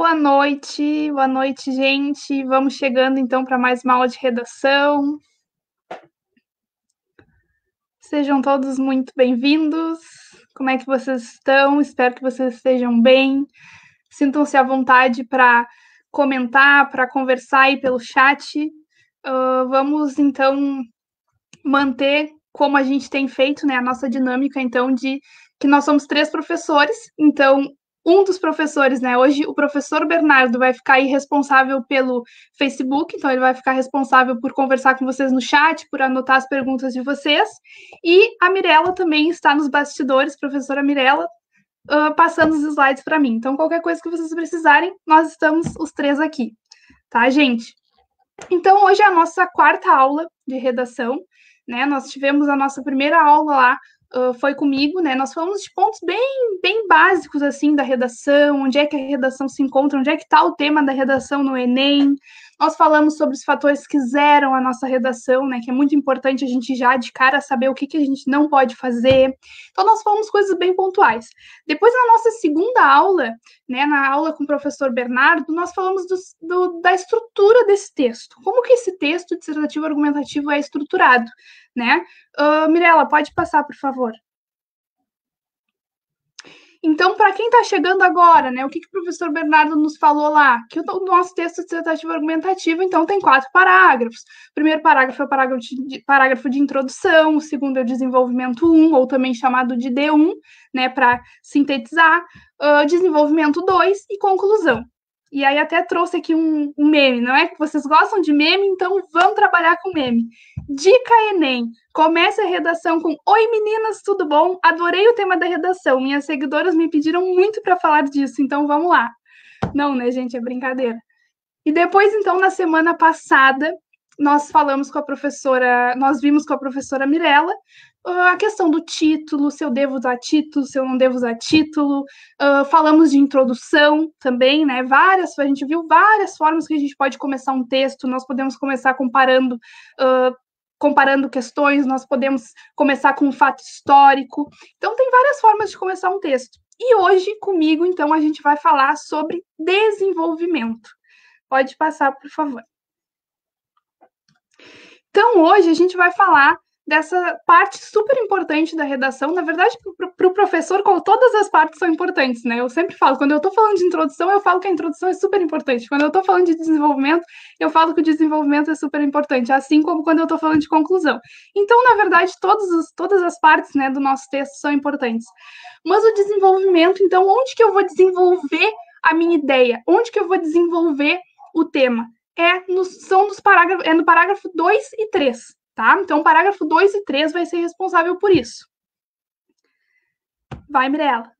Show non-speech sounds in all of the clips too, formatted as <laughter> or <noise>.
Boa noite, boa noite, gente. Vamos chegando então para mais uma aula de redação. Sejam todos muito bem-vindos. Como é que vocês estão? Espero que vocês estejam bem. Sintam-se à vontade para comentar, para conversar aí pelo chat. Uh, vamos então manter como a gente tem feito, né, a nossa dinâmica então de que nós somos três professores, então um dos professores, né? Hoje o professor Bernardo vai ficar aí responsável pelo Facebook, então ele vai ficar responsável por conversar com vocês no chat, por anotar as perguntas de vocês. E a Mirella também está nos bastidores, professora Mirella, uh, passando os slides para mim. Então, qualquer coisa que vocês precisarem, nós estamos os três aqui, tá, gente? Então, hoje é a nossa quarta aula de redação, né? Nós tivemos a nossa primeira aula lá uh, foi comigo, né? Nós falamos de pontos bem, bem básicos, assim, da redação, onde é que a redação se encontra, onde é que está o tema da redação no Enem. Nós falamos sobre os fatores que zeram a nossa redação, né? Que é muito importante a gente já de cara saber o que, que a gente não pode fazer. Então, nós falamos coisas bem pontuais. Depois, na nossa segunda aula, né? Na aula com o professor Bernardo, nós falamos do, do, da estrutura desse texto. Como que esse texto dissertativo argumentativo é estruturado, né? Uh, Mirella, pode passar, por favor. Então, para quem está chegando agora, né, o que, que o professor Bernardo nos falou lá? Que o, nosso texto dissertativo argumentativo, então, tem quatro parágrafos. O primeiro parágrafo é o parágrafo de, parágrafo de introdução, o segundo é o desenvolvimento 1, ou também chamado de D1, né, para sintetizar, uh, desenvolvimento 2 e conclusão. E aí até trouxe aqui um, um, meme, não é que vocês gostam de meme, então vamos trabalhar com meme. Dica Enem, comece a redação com Oi meninas, tudo bom? Adorei o tema da redação, minhas seguidoras me pediram muito para falar disso, então vamos lá. Não, né, gente, é brincadeira. E depois, então, na semana passada, nós falamos com a professora, nós vimos com a professora Mirella a questão do título, se eu devo usar título, se eu não devo usar título. Uh, falamos de introdução também, né? Várias, a gente viu várias formas que a gente pode começar um texto. Nós podemos começar comparando, uh, comparando questões, nós podemos começar com um fato histórico. Então, tem várias formas de começar um texto. E hoje, comigo, então, a gente vai falar sobre desenvolvimento. Pode passar, por favor. Então, hoje a gente vai falar dessa parte super importante da redação. Na verdade, para o pro professor, todas as partes são importantes, né? Eu sempre falo, quando eu estou falando de introdução, eu falo que a introdução é super importante. Quando eu estou falando de desenvolvimento, eu falo que o desenvolvimento é super importante, assim como quando eu estou falando de conclusão. Então, na verdade, todos os, todas as partes né, do nosso texto são importantes. Mas o desenvolvimento, então, onde que eu vou desenvolver a minha ideia? Onde que eu vou desenvolver o tema? É no, são nos parágrafos, é no parágrafo 2 e 3 tá? Então, parágrafo 2 e 3 vai ser responsável por isso. Vai, Mirella.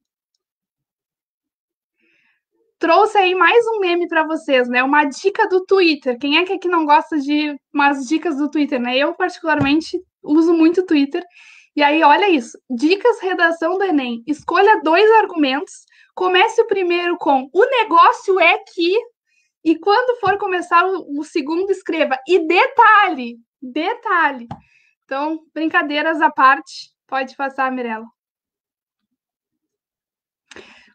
Trouxe aí mais um meme para vocês, né? Uma dica do Twitter. Quem é que aqui não gosta de umas dicas do Twitter, né? Eu, particularmente, uso muito o Twitter. E aí, olha isso. Dicas redação do Enem. Escolha dois argumentos. Comece o primeiro com o negócio é que. E quando for começar o, o segundo, escreva. E detalhe, detalhe. Então, brincadeiras à parte, pode passar, Mirella.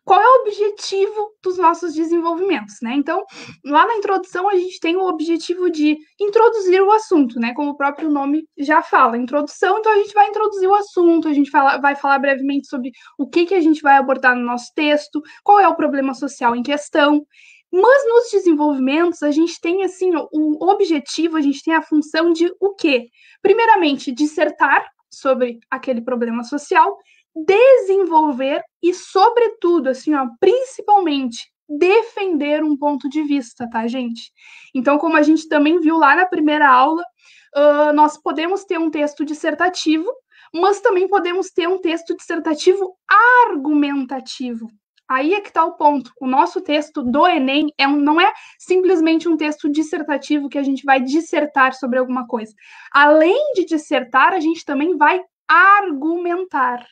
Qual é o objetivo dos nossos desenvolvimentos, né? Então, lá na introdução a gente tem o objetivo de introduzir o assunto, né? Como o próprio nome já fala, introdução. Então a gente vai introduzir o assunto, a gente fala, vai falar brevemente sobre o que que a gente vai abordar no nosso texto, qual é o problema social em questão. Mas nos desenvolvimentos, a gente tem assim o objetivo, a gente tem a função de o quê? Primeiramente, dissertar sobre aquele problema social, desenvolver e, sobretudo, assim, ó, principalmente, defender um ponto de vista, tá, gente? Então, como a gente também viu lá na primeira aula, uh, nós podemos ter um texto dissertativo, mas também podemos ter um texto dissertativo argumentativo. Aí é que está o ponto. O nosso texto do Enem é um, não é simplesmente um texto dissertativo que a gente vai dissertar sobre alguma coisa. Além de dissertar, a gente também vai argumentar.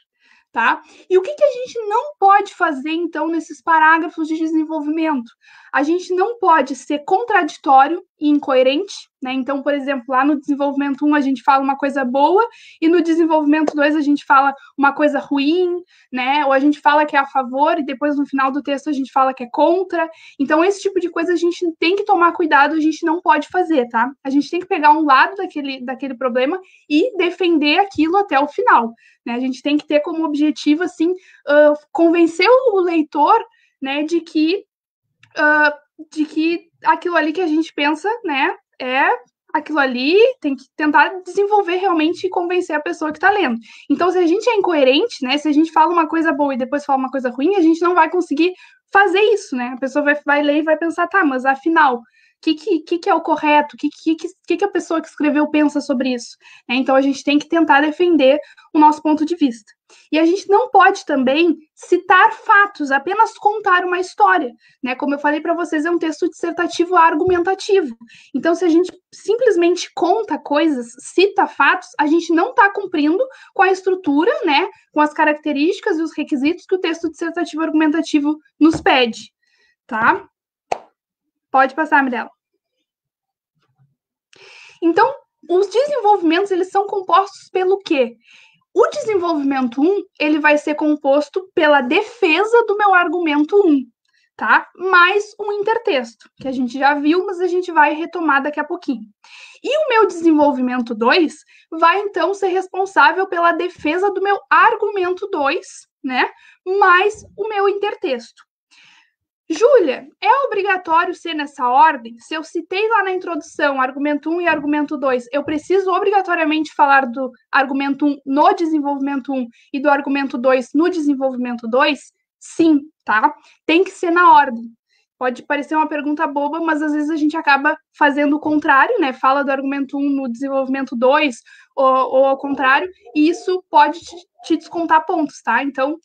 Tá? E o que, que a gente não pode fazer, então, nesses parágrafos de desenvolvimento? A gente não pode ser contraditório e incoerente, né? Então, por exemplo, lá no desenvolvimento 1 a gente fala uma coisa boa e no desenvolvimento 2 a gente fala uma coisa ruim, né? Ou a gente fala que é a favor e depois no final do texto a gente fala que é contra. Então, esse tipo de coisa a gente tem que tomar cuidado, a gente não pode fazer, tá? A gente tem que pegar um lado daquele, daquele problema e defender aquilo até o final. Né? A gente tem que ter como objetivo, assim, uh, convencer o leitor né, de que uh, de que aquilo ali que a gente pensa, né, é aquilo ali, tem que tentar desenvolver realmente e convencer a pessoa que está lendo. Então, se a gente é incoerente, né, se a gente fala uma coisa boa e depois fala uma coisa ruim, a gente não vai conseguir fazer isso, né? A pessoa vai, vai ler e vai pensar, tá, mas afinal, que, que, que é o correto, o que, que, que, a pessoa que escreveu pensa sobre isso. Né? Então, a gente tem que tentar defender o nosso ponto de vista. E a gente não pode também citar fatos, apenas contar uma história. Né? Como eu falei para vocês, é um texto dissertativo argumentativo. Então, se a gente simplesmente conta coisas, cita fatos, a gente não está cumprindo com a estrutura, né? com as características e os requisitos que o texto dissertativo argumentativo nos pede. Tá? Pode passar, Mirella. Então, os desenvolvimentos, eles são compostos pelo quê? O desenvolvimento 1, ele vai ser composto pela defesa do meu argumento 1, tá? Mais um intertexto, que a gente já viu, mas a gente vai retomar daqui a pouquinho. E o meu desenvolvimento 2 vai então ser responsável pela defesa do meu argumento 2, né? Mais o meu intertexto. Júlia, é obrigatório ser nessa ordem? Se eu citei lá na introdução argumento 1 e argumento 2, eu preciso obrigatoriamente falar do argumento 1 no desenvolvimento 1 e do argumento 2 no desenvolvimento 2? Sim, tá? Tem que ser na ordem. Pode parecer uma pergunta boba, mas às vezes a gente acaba fazendo o contrário, né? Fala do argumento 1 no desenvolvimento 2 ou, ou ao contrário, e isso pode te, te descontar pontos, tá? Então,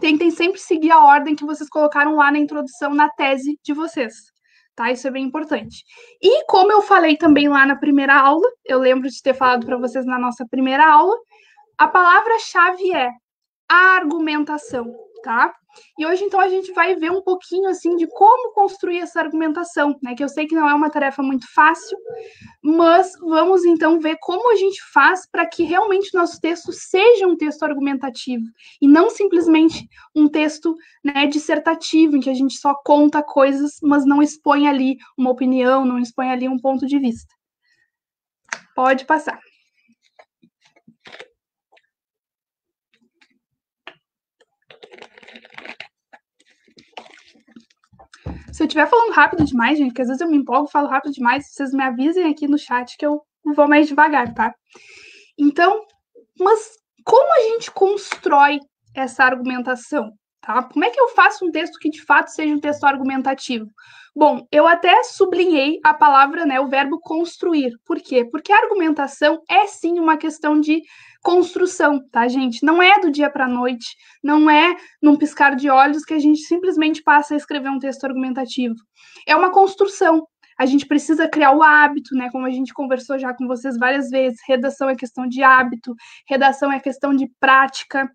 tentem sempre seguir a ordem que vocês colocaram lá na introdução, na tese de vocês. Tá? Isso é bem importante. E como eu falei também lá na primeira aula, eu lembro de ter falado para vocês na nossa primeira aula, a palavra-chave é argumentação, tá? E hoje, então, a gente vai ver um pouquinho, assim, de como construir essa argumentação, né? Que eu sei que não é uma tarefa muito fácil, mas vamos, então, ver como a gente faz para que realmente nosso texto seja um texto argumentativo e não simplesmente um texto né, dissertativo, em que a gente só conta coisas, mas não expõe ali uma opinião, não expõe ali um ponto de vista. Pode passar. Se eu estiver falando rápido demais, gente, que às vezes eu me empolgo, falo rápido demais, vocês me avisem aqui no chat que eu vou mais devagar, tá? Então, mas como a gente constrói essa argumentação? Tá? Como é que eu faço um texto que de fato seja um texto argumentativo? Bom, eu até sublinhei a palavra, né, o verbo construir. Por quê? Porque a argumentação é sim uma questão de construção, tá, gente? Não é do dia para a noite, não é num piscar de olhos que a gente simplesmente passa a escrever um texto argumentativo. É uma construção. A gente precisa criar o hábito, né? Como a gente conversou já com vocês várias vezes, redação é questão de hábito, redação é questão de prática.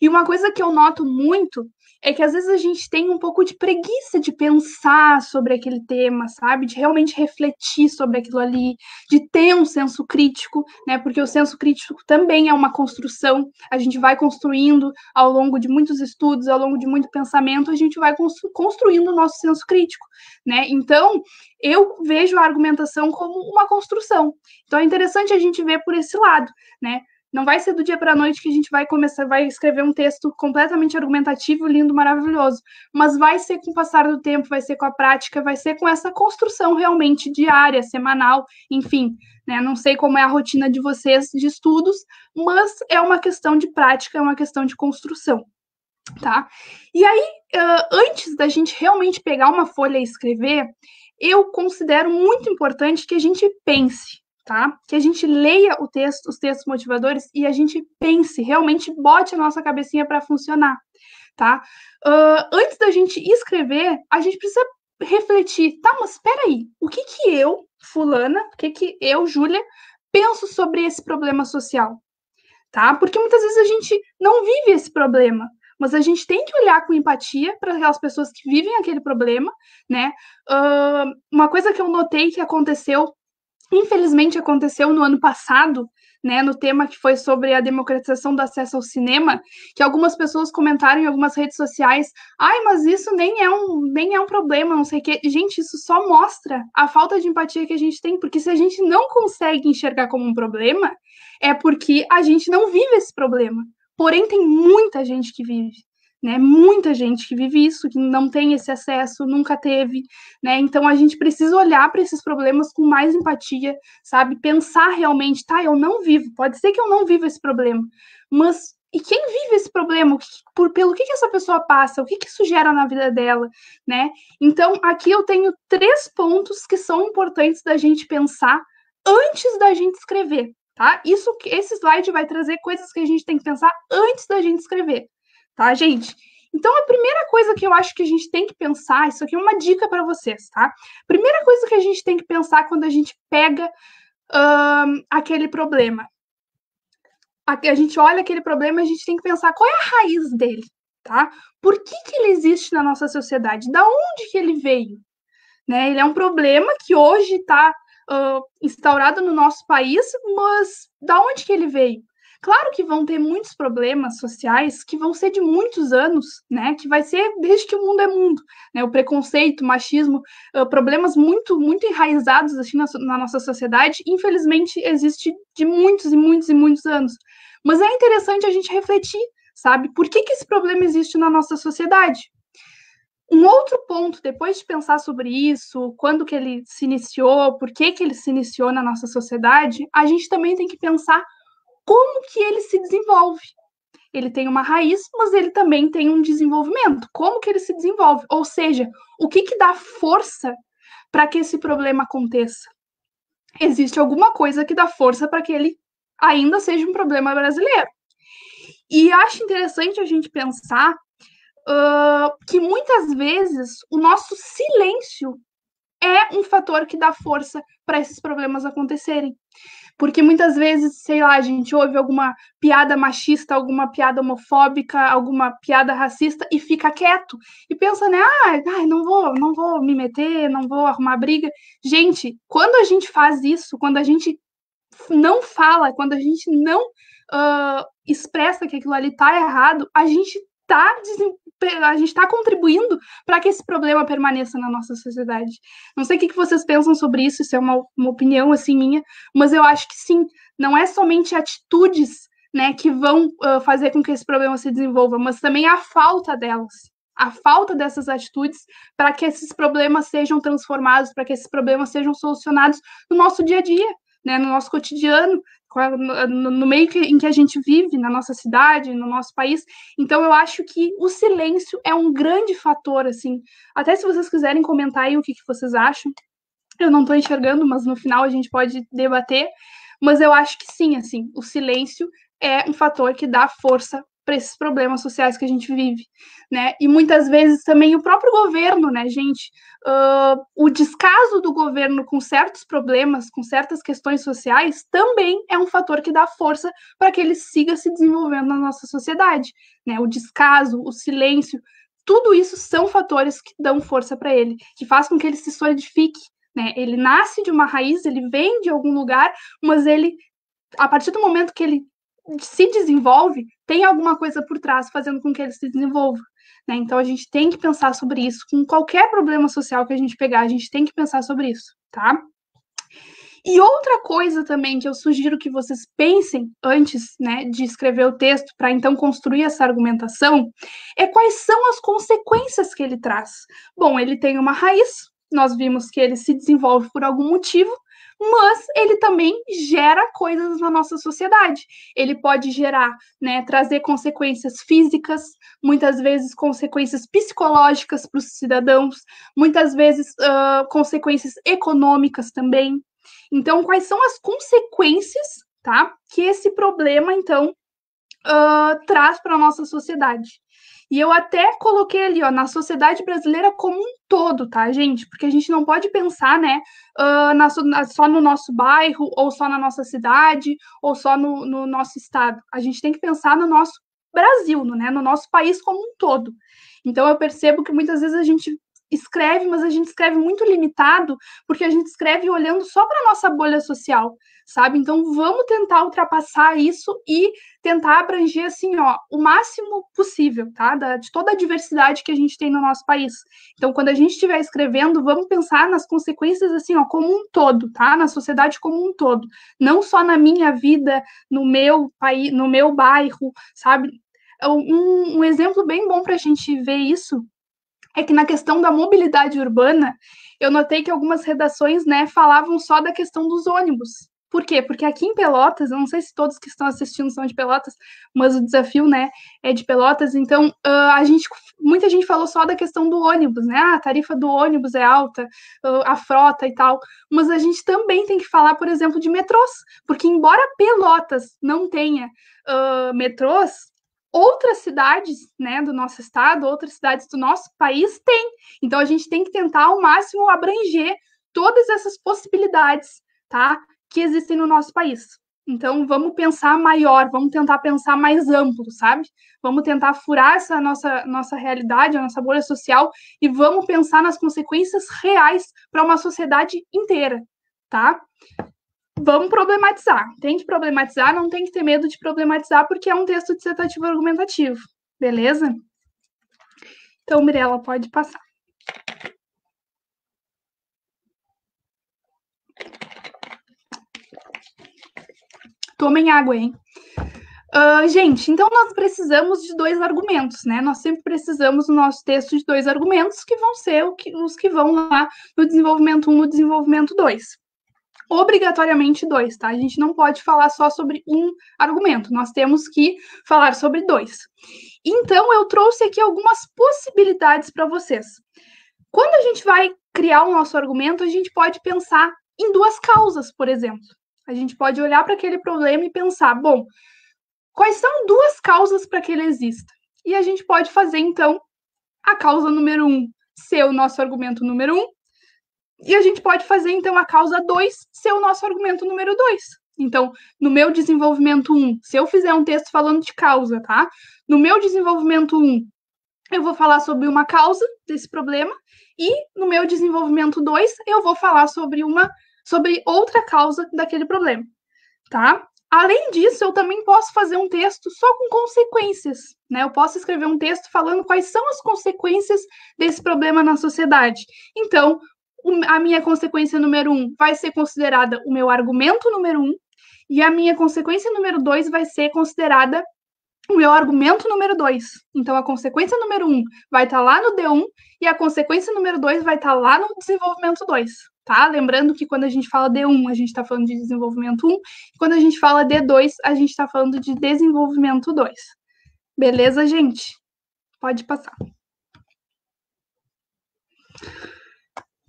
E uma coisa que eu noto muito é que às vezes a gente tem um pouco de preguiça de pensar sobre aquele tema, sabe? De realmente refletir sobre aquilo ali, de ter um senso crítico, né? Porque o senso crítico também é uma construção, a gente vai construindo ao longo de muitos estudos, ao longo de muito pensamento, a gente vai construindo o nosso senso crítico, né? Então, eu vejo a argumentação como uma construção. Então é interessante a gente ver por esse lado, né? Não vai ser do dia para a noite que a gente vai começar, vai escrever um texto completamente argumentativo, lindo, maravilhoso. Mas vai ser com o passar do tempo, vai ser com a prática, vai ser com essa construção realmente diária, semanal, enfim. Né? Não sei como é a rotina de vocês de estudos, mas é uma questão de prática, é uma questão de construção. Tá? E aí, antes da gente realmente pegar uma folha e escrever, eu considero muito importante que a gente pense, tá? Que a gente leia o texto, os textos motivadores e a gente pense, realmente bote a nossa cabecinha para funcionar, tá? Uh, antes da gente escrever, a gente precisa refletir, tá? Mas espera aí, o que que eu, fulana, o que que eu, Júlia, penso sobre esse problema social, tá? Porque muitas vezes a gente não vive esse problema, mas a gente tem que olhar com empatia para aquelas pessoas que vivem aquele problema, né? Uh, uma coisa que eu notei que aconteceu infelizmente aconteceu no ano passado, né, no tema que foi sobre a democratização do acesso ao cinema, que algumas pessoas comentaram em algumas redes sociais, ai, mas isso nem é um, nem é um problema, não sei o quê. Gente, isso só mostra a falta de empatia que a gente tem, porque se a gente não consegue enxergar como um problema, é porque a gente não vive esse problema. Porém, tem muita gente que vive né? Muita gente que vive isso, que não tem esse acesso, nunca teve, né? Então a gente precisa olhar para esses problemas com mais empatia, sabe? Pensar realmente, tá, eu não vivo, pode ser que eu não viva esse problema, mas e quem vive esse problema? Por, pelo que, que essa pessoa passa? O que, que isso gera na vida dela, né? Então, aqui eu tenho três pontos que são importantes da gente pensar antes da gente escrever, tá? Isso, esse slide vai trazer coisas que a gente tem que pensar antes da gente escrever tá, gente? Então, a primeira coisa que eu acho que a gente tem que pensar, isso aqui é uma dica para vocês, tá? Primeira coisa que a gente tem que pensar quando a gente pega um, aquele problema. A, a gente olha aquele problema, a gente tem que pensar qual é a raiz dele, tá? Por que, que ele existe na nossa sociedade? Da onde que ele veio? Né? Ele é um problema que hoje está uh, instaurado no nosso país, mas da onde que ele veio? Claro que vão ter muitos problemas sociais que vão ser de muitos anos, né? Que vai ser desde que o mundo é mundo, né? O preconceito, o machismo, problemas muito, muito enraizados assim na, na nossa sociedade, infelizmente existe de muitos e muitos e muitos anos. Mas é interessante a gente refletir, sabe? Por que, que esse problema existe na nossa sociedade? Um outro ponto, depois de pensar sobre isso, quando que ele se iniciou, por que, que ele se iniciou na nossa sociedade, a gente também tem que pensar como que ele se desenvolve. Ele tem uma raiz, mas ele também tem um desenvolvimento. Como que ele se desenvolve? Ou seja, o que, que dá força para que esse problema aconteça? Existe alguma coisa que dá força para que ele ainda seja um problema brasileiro. E acho interessante a gente pensar uh, que muitas vezes o nosso silêncio é um fator que dá força para esses problemas acontecerem. Porque muitas vezes, sei lá, a gente ouve alguma piada machista, alguma piada homofóbica, alguma piada racista e fica quieto e pensa, né, ah, não vou, não vou me meter, não vou arrumar briga. Gente, quando a gente faz isso, quando a gente não fala, quando a gente não uh, expressa que aquilo ali está errado, a gente está a gente está contribuindo para que esse problema permaneça na nossa sociedade. Não sei o que, vocês pensam sobre isso, isso é uma, uma opinião assim minha, mas eu acho que sim, não é somente atitudes né, que vão uh, fazer com que esse problema se desenvolva, mas também a falta delas. A falta dessas atitudes para que esses problemas sejam transformados, para que esses problemas sejam solucionados no nosso dia a dia, né, no nosso cotidiano, no meio em que a gente vive, na nossa cidade, no nosso país. Então, eu acho que o silêncio é um grande fator, assim. Até se vocês quiserem comentar aí o que, que vocês acham. Eu não estou enxergando, mas no final a gente pode debater. Mas eu acho que sim, assim, o silêncio é um fator que dá força para esses problemas sociais que a gente vive, né? E muitas vezes também o próprio governo, né, gente? Uh, o descaso do governo com certos problemas, com certas questões sociais, também é um fator que dá força para que ele siga se desenvolvendo na nossa sociedade, né? O descaso, o silêncio, tudo isso são fatores que dão força para ele, que faz com que ele se solidifique, né? Ele nasce de uma raiz, ele vem de algum lugar, mas ele a partir do momento que ele se desenvolve, tem alguma coisa por trás fazendo com que ele se desenvolva. Né? Então a gente tem que pensar sobre isso. Com qualquer problema social que a gente pegar, a gente tem que pensar sobre isso, tá? E outra coisa também que eu sugiro que vocês pensem antes né, de escrever o texto, para então construir essa argumentação, é quais são as consequências que ele traz. Bom, ele tem uma raiz, nós vimos que ele se desenvolve por algum motivo, mas ele também gera coisas na nossa sociedade. Ele pode gerar, né, trazer consequências físicas, muitas vezes consequências psicológicas para os cidadãos, muitas vezes uh, consequências econômicas também. Então, quais são as consequências, tá, que esse problema então uh, traz para a nossa sociedade? E eu até coloquei ali, ó, na sociedade brasileira como um todo, tá, gente? Porque a gente não pode pensar, né, uh, na, só no nosso bairro, ou só na nossa cidade, ou só no, no nosso estado. A gente tem que pensar no nosso Brasil, no, né, no nosso país como um todo. Então eu percebo que muitas vezes a gente escreve, mas a gente escreve muito limitado, porque a gente escreve olhando só para nossa bolha social, sabe? Então vamos tentar ultrapassar isso e tentar abranger assim, ó, o máximo possível, tá? Da, de toda a diversidade que a gente tem no nosso país. Então, quando a gente estiver escrevendo, vamos pensar nas consequências assim, ó, como um todo, tá? Na sociedade como um todo, não só na minha vida, no meu país, no meu bairro, sabe? Um, um exemplo bem bom para a gente ver isso é que na questão da mobilidade urbana, eu notei que algumas redações, né, falavam só da questão dos ônibus. Por quê? Porque aqui em Pelotas, eu não sei se todos que estão assistindo são de Pelotas, mas o desafio, né, é de Pelotas. Então, uh, a gente, muita gente falou só da questão do ônibus, né? Ah, a tarifa do ônibus é alta, uh, a frota e tal. Mas a gente também tem que falar, por exemplo, de metrôs, porque embora Pelotas não tenha uh, metrôs, outras cidades, né, do nosso estado, outras cidades do nosso país têm. Então a gente tem que tentar ao máximo abranger todas essas possibilidades, tá, que existem no nosso país. Então vamos pensar maior, vamos tentar pensar mais amplo, sabe? Vamos tentar furar essa nossa nossa realidade, a nossa bolha social e vamos pensar nas consequências reais para uma sociedade inteira, tá? Vamos problematizar. Tem que problematizar, não tem que ter medo de problematizar, porque é um texto dissertativo argumentativo. Beleza? Então, Mirella, pode passar. Tomem água, hein? Uh, gente, então nós precisamos de dois argumentos, né? Nós sempre precisamos no nosso texto de dois argumentos que vão ser que, os que vão lá no desenvolvimento 1 um, no desenvolvimento 2 obrigatoriamente dois, tá? A gente não pode falar só sobre um argumento, nós temos que falar sobre dois. Então, eu trouxe aqui algumas possibilidades para vocês. Quando a gente vai criar o nosso argumento, a gente pode pensar em duas causas, por exemplo. A gente pode olhar para aquele problema e pensar, bom, quais são duas causas para que ele exista? E a gente pode fazer, então, a causa número um ser o nosso argumento número um, e a gente pode fazer, então, a causa 2 ser o nosso argumento número 2. Então, no meu desenvolvimento 1, um, se eu fizer um texto falando de causa, tá? No meu desenvolvimento 1, um, eu vou falar sobre uma causa desse problema, e no meu desenvolvimento 2, eu vou falar sobre uma sobre outra causa daquele problema, tá? Além disso, eu também posso fazer um texto só com consequências, né? Eu posso escrever um texto falando quais são as consequências desse problema na sociedade. Então, a minha consequência número um vai ser considerada o meu argumento número um, e a minha consequência número dois vai ser considerada o meu argumento número dois. Então, a consequência número um vai estar tá lá no D1 e a consequência número dois vai estar tá lá no desenvolvimento 2, tá? Lembrando que quando a gente fala D1, a gente está falando de desenvolvimento 1, e quando a gente fala D2, a gente está falando de desenvolvimento 2. Beleza, gente? Pode passar.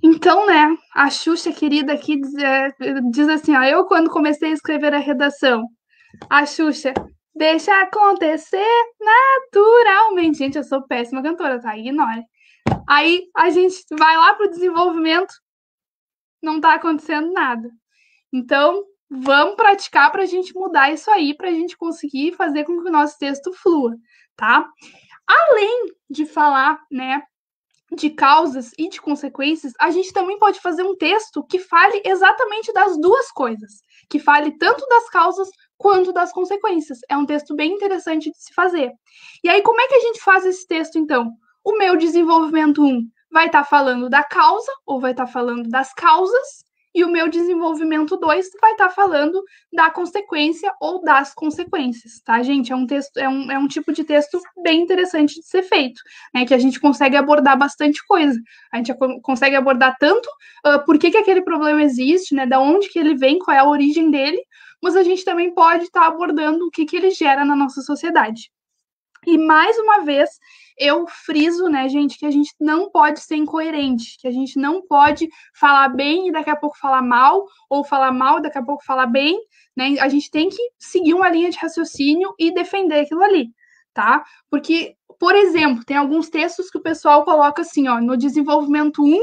Então, né, a Xuxa querida aqui diz, é, diz assim, ó, eu quando comecei a escrever a redação, a Xuxa, deixa acontecer naturalmente. Gente, eu sou péssima cantora, tá? Ignore. Aí a gente vai lá pro desenvolvimento, não tá acontecendo nada. Então, vamos praticar para a gente mudar isso aí, para a gente conseguir fazer com que o nosso texto flua, tá? Além de falar, né, de causas e de consequências, a gente também pode fazer um texto que fale exatamente das duas coisas, que fale tanto das causas quanto das consequências. É um texto bem interessante de se fazer. E aí, como é que a gente faz esse texto, então? O meu desenvolvimento 1 vai estar tá falando da causa, ou vai estar tá falando das causas, e o meu desenvolvimento 2 vai estar tá falando da consequência ou das consequências, tá, gente? É um texto, é um, é um tipo de texto bem interessante de ser feito, né? Que a gente consegue abordar bastante coisa. A gente consegue abordar tanto uh, por que, que aquele problema existe, né? Da onde que ele vem, qual é a origem dele, mas a gente também pode estar tá abordando o que, que ele gera na nossa sociedade. E mais uma vez, eu friso, né, gente, que a gente não pode ser incoerente, que a gente não pode falar bem e daqui a pouco falar mal, ou falar mal e daqui a pouco falar bem, né? A gente tem que seguir uma linha de raciocínio e defender aquilo ali, tá? Porque, por exemplo, tem alguns textos que o pessoal coloca assim, ó, no desenvolvimento 1,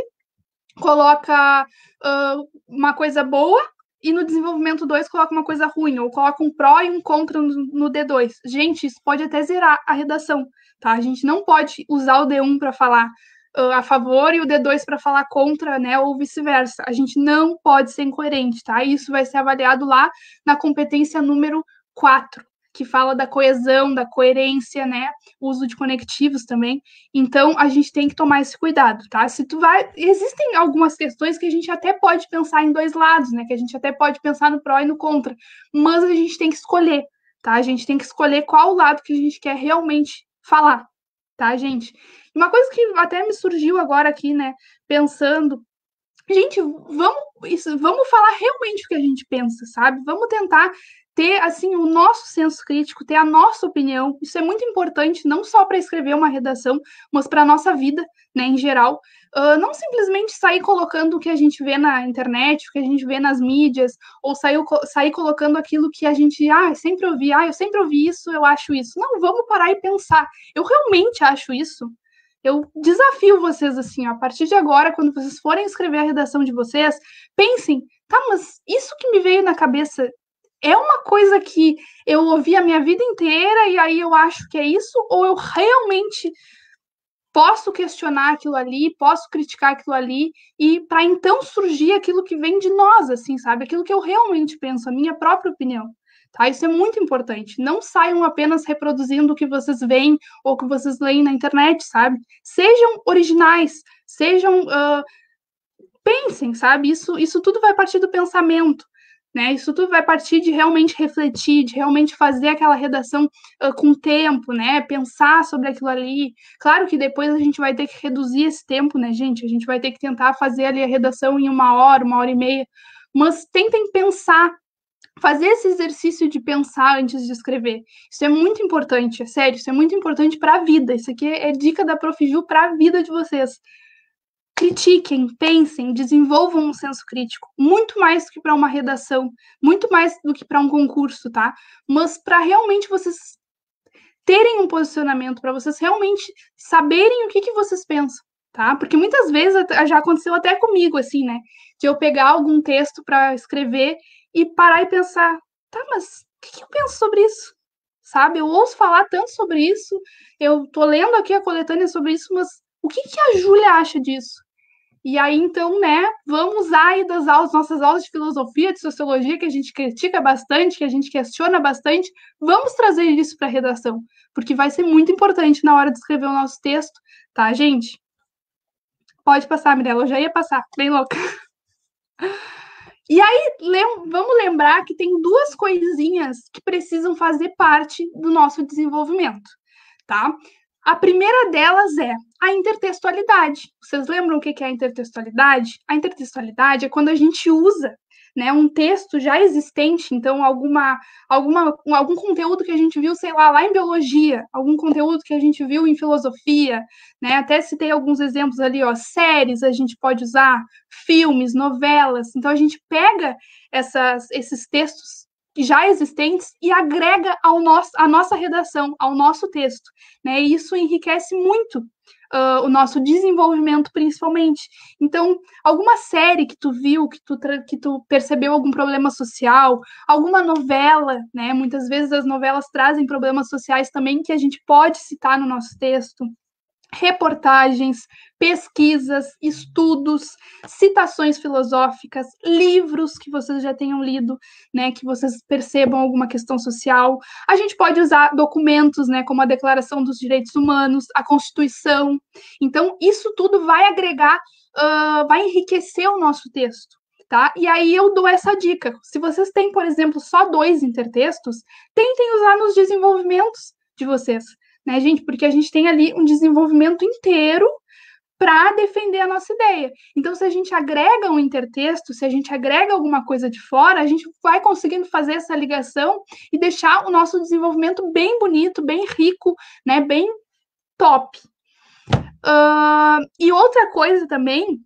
coloca uh, uma coisa boa e no desenvolvimento 2 coloca uma coisa ruim, ou coloca um pró e um contra no, no D2. Gente, isso pode até zerar a redação, tá? A gente não pode usar o D1 para falar uh, a favor e o D2 para falar contra, né, ou vice-versa. A gente não pode ser incoerente, tá? Isso vai ser avaliado lá na competência número 4 que fala da coesão, da coerência, né? Uso de conectivos também. Então, a gente tem que tomar esse cuidado, tá? Se tu vai. Existem algumas questões que a gente até pode pensar em dois lados, né? Que a gente até pode pensar no pró e no contra. Mas a gente tem que escolher, tá? A gente tem que escolher qual lado que a gente quer realmente falar, tá, gente? Uma coisa que até me surgiu agora aqui, né? Pensando. Gente, vamos, isso, vamos falar realmente o que a gente pensa, sabe? Vamos tentar ter assim o nosso senso crítico, ter a nossa opinião. Isso é muito importante, não só para escrever uma redação, mas para a nossa vida, né, em geral. Uh, não simplesmente sair colocando o que a gente vê na internet, o que a gente vê nas mídias, ou sair, sair colocando aquilo que a gente, ah, sempre ouvi, ah, eu sempre ouvi isso, eu acho isso. Não, vamos parar e pensar. Eu realmente acho isso. Eu desafio vocês assim, a partir de agora, quando vocês forem escrever a redação de vocês, pensem, tá, mas isso que me veio na cabeça é uma coisa que eu ouvi a minha vida inteira e aí eu acho que é isso, ou eu realmente posso questionar aquilo ali, posso criticar aquilo ali, e para então surgir aquilo que vem de nós, assim, sabe? Aquilo que eu realmente penso, a minha própria opinião. Tá? Isso é muito importante. Não saiam apenas reproduzindo o que vocês veem ou que vocês leem na internet, sabe? Sejam originais, sejam. Uh, pensem, sabe? Isso, isso tudo vai partir do pensamento. Né? Isso tudo vai partir de realmente refletir, de realmente fazer aquela redação uh, com tempo, né? Pensar sobre aquilo ali. Claro que depois a gente vai ter que reduzir esse tempo, né, gente? A gente vai ter que tentar fazer ali a redação em uma hora, uma hora e meia. Mas tentem pensar, fazer esse exercício de pensar antes de escrever. Isso é muito importante, é sério, isso é muito importante para a vida. Isso aqui é dica da Profiju para a vida de vocês critiquem, pensem, desenvolvam um senso crítico, muito mais do que para uma redação, muito mais do que para um concurso, tá? Mas para realmente vocês terem um posicionamento, para vocês realmente saberem o que, que vocês pensam, tá? Porque muitas vezes já aconteceu até comigo, assim, né? De eu pegar algum texto para escrever e parar e pensar, tá, mas o que, que eu penso sobre isso? Sabe? Eu ouço falar tanto sobre isso, eu tô lendo aqui a coletânea sobre isso, mas o que, que a Júlia acha disso? E aí, então, né, vamos aí das aulas, nossas aulas de filosofia, de sociologia, que a gente critica bastante, que a gente questiona bastante, vamos trazer isso para a redação, porque vai ser muito importante na hora de escrever o nosso texto, tá, gente? Pode passar, Mirella, eu já ia passar, bem louca. <laughs> E aí, lem vamos lembrar que tem duas coisinhas que precisam fazer parte do nosso desenvolvimento, tá? A primeira delas é a intertextualidade. Vocês lembram o que é a intertextualidade? A intertextualidade é quando a gente usa né, um texto já existente, então alguma, alguma, algum conteúdo que a gente viu, sei lá, lá em biologia, algum conteúdo que a gente viu em filosofia, né, até citei alguns exemplos ali, ó, séries a gente pode usar, filmes, novelas, então a gente pega essas, esses textos já existentes e agrega ao nosso, a nossa redação, ao nosso texto. Né? E isso enriquece muito uh, o nosso desenvolvimento, principalmente. Então, alguma série que tu viu, que tu, que tu percebeu algum problema social, alguma novela, né? Muitas vezes as novelas trazem problemas sociais também que a gente pode citar no nosso texto reportagens, pesquisas, estudos, citações filosóficas, livros que vocês já tenham lido, né, que vocês percebam alguma questão social. A gente pode usar documentos, né, como a Declaração dos Direitos Humanos, a Constituição. Então, isso tudo vai agregar, uh, vai enriquecer o nosso texto. Tá? E aí eu dou essa dica. Se vocês têm, por exemplo, só dois intertextos, tentem usar nos desenvolvimentos de vocês né, gente? Porque a gente tem ali um desenvolvimento inteiro para defender a nossa ideia. Então, se a gente agrega um intertexto, se a gente agrega alguma coisa de fora, a gente vai conseguindo fazer essa ligação e deixar o nosso desenvolvimento bem bonito, bem rico, né, bem top. Uh, e outra coisa também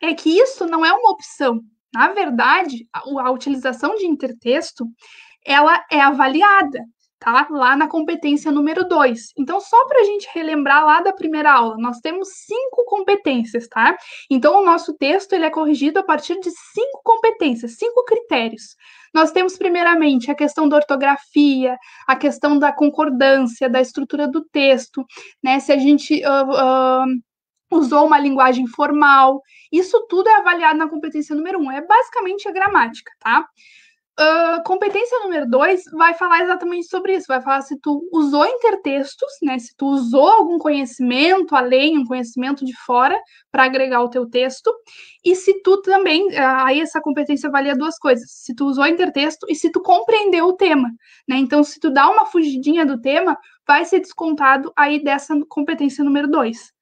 é que isso não é uma opção. Na verdade, a, a utilização de intertexto ela é avaliada tá? Lá na competência número 2. Então, só para a gente relembrar lá da primeira aula, nós temos cinco competências, tá? Então, o nosso texto ele é corrigido a partir de cinco competências, cinco critérios. Nós temos, primeiramente, a questão da ortografia, a questão da concordância, da estrutura do texto, né? Se a gente. Uh, uh, usou uma linguagem formal. Isso tudo é avaliado na competência número um. É basicamente a gramática, tá? Uh, competência número dois vai falar exatamente sobre isso. Vai falar se tu usou intertextos, né? Se tu usou algum conhecimento além, um conhecimento de fora para agregar o teu texto, e se tu também, aí essa competência avalia duas coisas: se tu usou intertexto e se tu compreendeu o tema, né? Então, se tu dá uma fugidinha do tema, vai ser descontado aí dessa competência número dois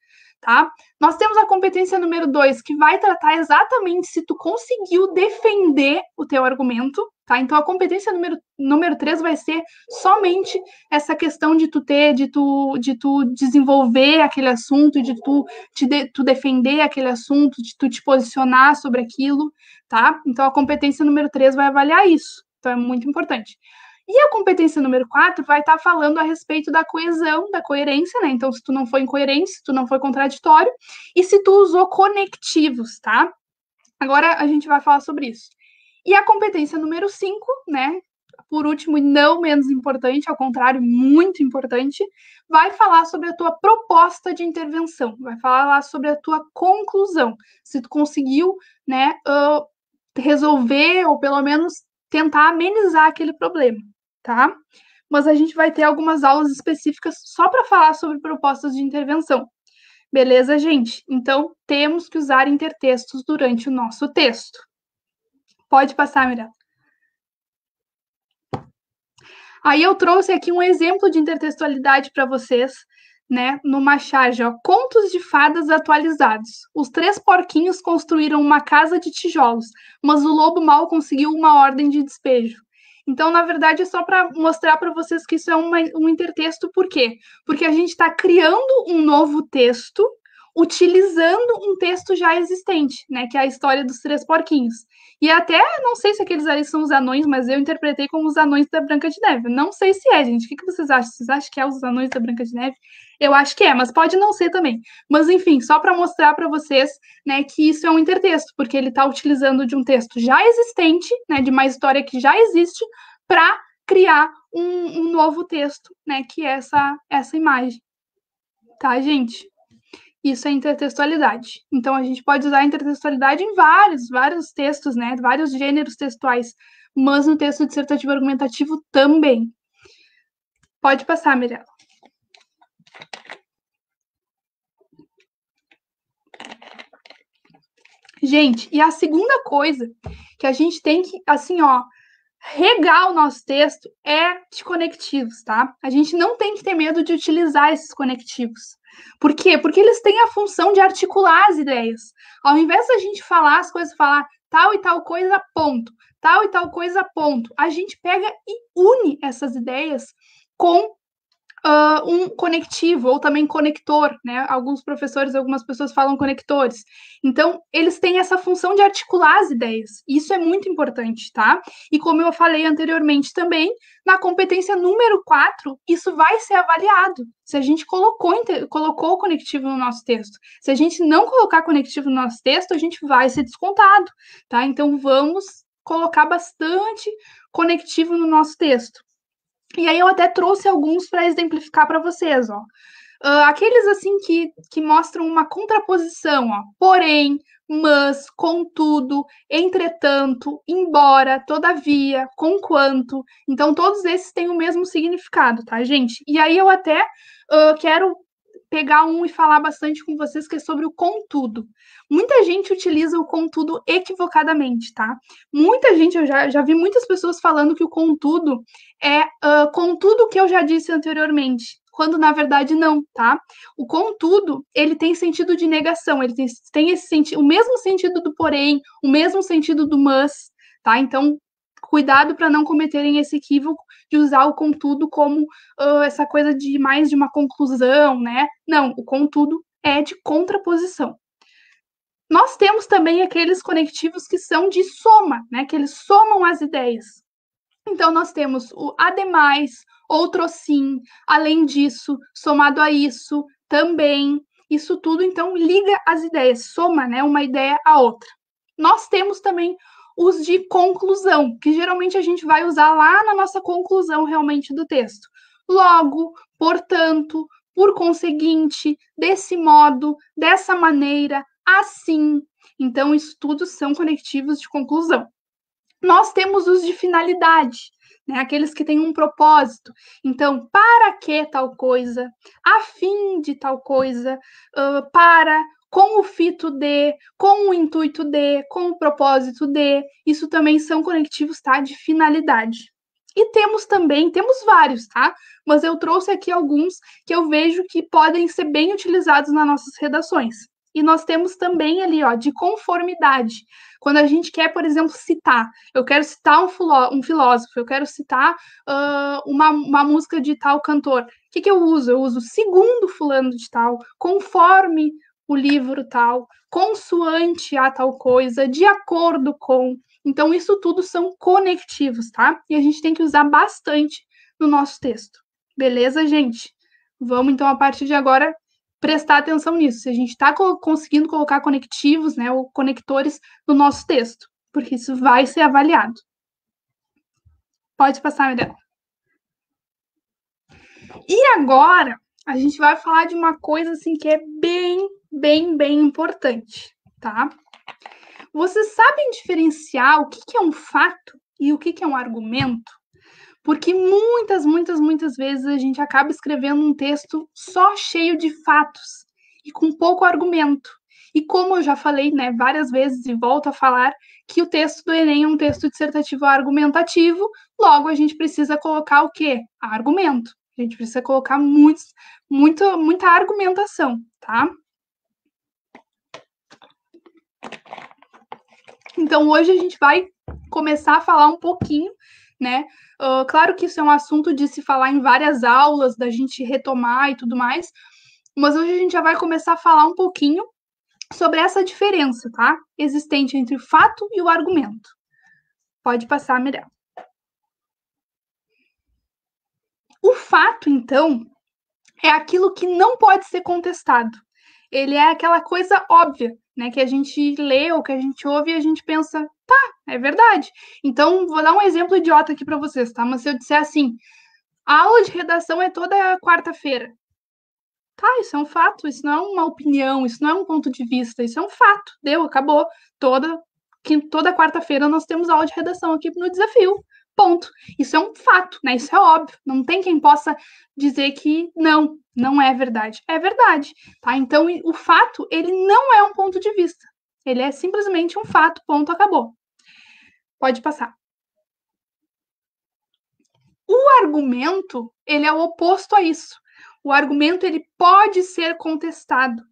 tá? Nós temos a competência número dois, que vai tratar exatamente se tu conseguiu defender o teu argumento, tá? Então, a competência número, número três vai ser somente essa questão de tu ter, de tu, de tu desenvolver aquele assunto, de tu, de, tu defender aquele assunto, de tu te posicionar sobre aquilo, tá? Então, a competência número três vai avaliar isso. Então, é muito importante. E a competência número 4 vai estar tá falando a respeito da coesão, da coerência, né? Então, se tu não foi incoerente, se tu não foi contraditório, e se tu usou conectivos, tá? Agora a gente vai falar sobre isso. E a competência número 5, né? Por último, e não menos importante, ao contrário, muito importante, vai falar sobre a tua proposta de intervenção, vai falar sobre a tua conclusão, se tu conseguiu, né, uh, resolver ou pelo menos tentar amenizar aquele problema tá? Mas a gente vai ter algumas aulas específicas só para falar sobre propostas de intervenção. Beleza, gente? Então, temos que usar intertextos durante o nosso texto. Pode passar, Mirella. Aí eu trouxe aqui um exemplo de intertextualidade para vocês, né, numa charge, ó, contos de fadas atualizados. Os três porquinhos construíram uma casa de tijolos, mas o lobo mal conseguiu uma ordem de despejo. Então, na verdade, é só para mostrar para vocês que isso é uma, um intertexto, por quê? Porque a gente está criando um novo texto utilizando um texto já existente, né, que é a história dos três porquinhos. E até não sei se aqueles ali são os anões, mas eu interpretei como os anões da Branca de Neve. Não sei se é, gente. O que, que vocês acham? Vocês acham que é os anões da Branca de Neve? Eu acho que é, mas pode não ser também. Mas enfim, só para mostrar para vocês, né, que isso é um intertexto, porque ele está utilizando de um texto já existente, né, de uma história que já existe, para criar um, um novo texto, né, que é essa essa imagem. Tá, gente? Isso é intertextualidade. Então, a gente pode usar intertextualidade em vários, vários textos, né? Vários gêneros textuais, mas no texto dissertativo argumentativo também. Pode passar, Mirella. Gente, e a segunda coisa que a gente tem que, assim, ó, regar o nosso texto é de conectivos, tá? A gente não tem que ter medo de utilizar esses conectivos. Por quê? Porque eles têm a função de articular as ideias. Ao invés da gente falar as coisas, falar tal e tal coisa, ponto, tal e tal coisa, ponto, a gente pega e une essas ideias com uh, um conectivo ou também conector, né? Alguns professores, algumas pessoas falam conectores. Então, eles têm essa função de articular as ideias. Isso é muito importante, tá? E como eu falei anteriormente também, na competência número 4, isso vai ser avaliado. Se a gente colocou, colocou o conectivo no nosso texto. Se a gente não colocar conectivo no nosso texto, a gente vai ser descontado, tá? Então, vamos colocar bastante conectivo no nosso texto. E aí eu até trouxe alguns para exemplificar para vocês, ó. Uh, aqueles assim que, que mostram uma contraposição, ó. Porém, mas, contudo, entretanto, embora, todavia, conquanto. Então, todos esses têm o mesmo significado, tá, gente? E aí eu até uh, quero pegar um e falar bastante com vocês que é sobre o contudo. Muita gente utiliza o contudo equivocadamente, tá? Muita gente, eu já, já vi muitas pessoas falando que o contudo é uh, contudo que eu já disse anteriormente, quando na verdade não, tá? O contudo, ele tem sentido de negação, ele tem, tem esse sentido, o mesmo sentido do porém, o mesmo sentido do mas, tá? Então, cuidado para não cometerem esse equívoco de usar o contudo como uh, essa coisa de mais de uma conclusão, né? Não, o contudo é de contraposição. Nós temos também aqueles conectivos que são de soma, né? Que eles somam as ideias. Então, nós temos o ademais, outro sim, além disso, somado a isso, também. Isso tudo, então, liga as ideias, soma né, uma ideia à outra. Nós temos também os de conclusão, que geralmente a gente vai usar lá na nossa conclusão realmente do texto. Logo, portanto, por conseguinte, desse modo, dessa maneira, assim. Então, isso tudo são conectivos de conclusão. Nós temos os de finalidade, né? aqueles que têm um propósito. Então, para que tal coisa? A fim de tal coisa? Uh, para, com o fito de, com o intuito de, com o propósito de. Isso também são conectivos tá? de finalidade. E temos também, temos vários, tá? Mas eu trouxe aqui alguns que eu vejo que podem ser bem utilizados nas nossas redações. E nós temos também ali, ó, de conformidade. Quando a gente quer, por exemplo, citar, eu quero citar um, um filósofo, eu quero citar uh, uma, uma música de tal cantor. O que, que eu uso? Eu uso segundo fulano de tal, conforme o livro tal, consoante a tal coisa, de acordo com. Então, isso tudo são conectivos, tá? E a gente tem que usar bastante no nosso texto. Beleza, gente? Vamos, então, a partir de agora, prestar atenção nisso. Se a gente está co conseguindo colocar conectivos, né, ou conectores no nosso texto, porque isso vai ser avaliado. Pode passar, Mirella. E agora, a gente vai falar de uma coisa assim que é bem, bem, bem importante, tá? Vocês sabem diferenciar o que, que é um fato e o que, que é um argumento? Porque muitas, muitas, muitas vezes a gente acaba escrevendo um texto só cheio de fatos e com pouco argumento. E como eu já falei, né, várias vezes e volto a falar, que o texto do Enem é um texto dissertativo argumentativo, logo a gente precisa colocar o quê? Argumento. A gente precisa colocar muito, muita argumentação, tá? Então, hoje a gente vai começar a falar um pouquinho, né? Uh, claro que isso é um assunto de se falar em várias aulas, da gente retomar e tudo mais, mas hoje a gente já vai começar a falar um pouquinho sobre essa diferença, tá? Existente entre o fato e o argumento. Pode passar, Mirel. O fato, então, é aquilo que não pode ser contestado. Ele é aquela coisa óbvia, né, que a gente lê ou que a gente ouve e a gente pensa, tá, é verdade. Então, vou dar um exemplo idiota aqui para vocês, tá? Mas se eu disser assim, a aula de redação é toda quarta-feira. Tá, isso é um fato, isso não é uma opinião, isso não é um ponto de vista, isso é um fato. Deu, acabou. Toda toda quarta-feira nós temos aula de redação aqui no desafio. Ponto. Isso é um fato, né? Isso é óbvio. Não tem quem possa dizer que não, não é verdade. É verdade, tá? Então, o fato, ele não é um ponto de vista. Ele é simplesmente um fato, ponto, acabou. Pode passar. O argumento, ele é o oposto a isso. O argumento, ele pode ser contestado.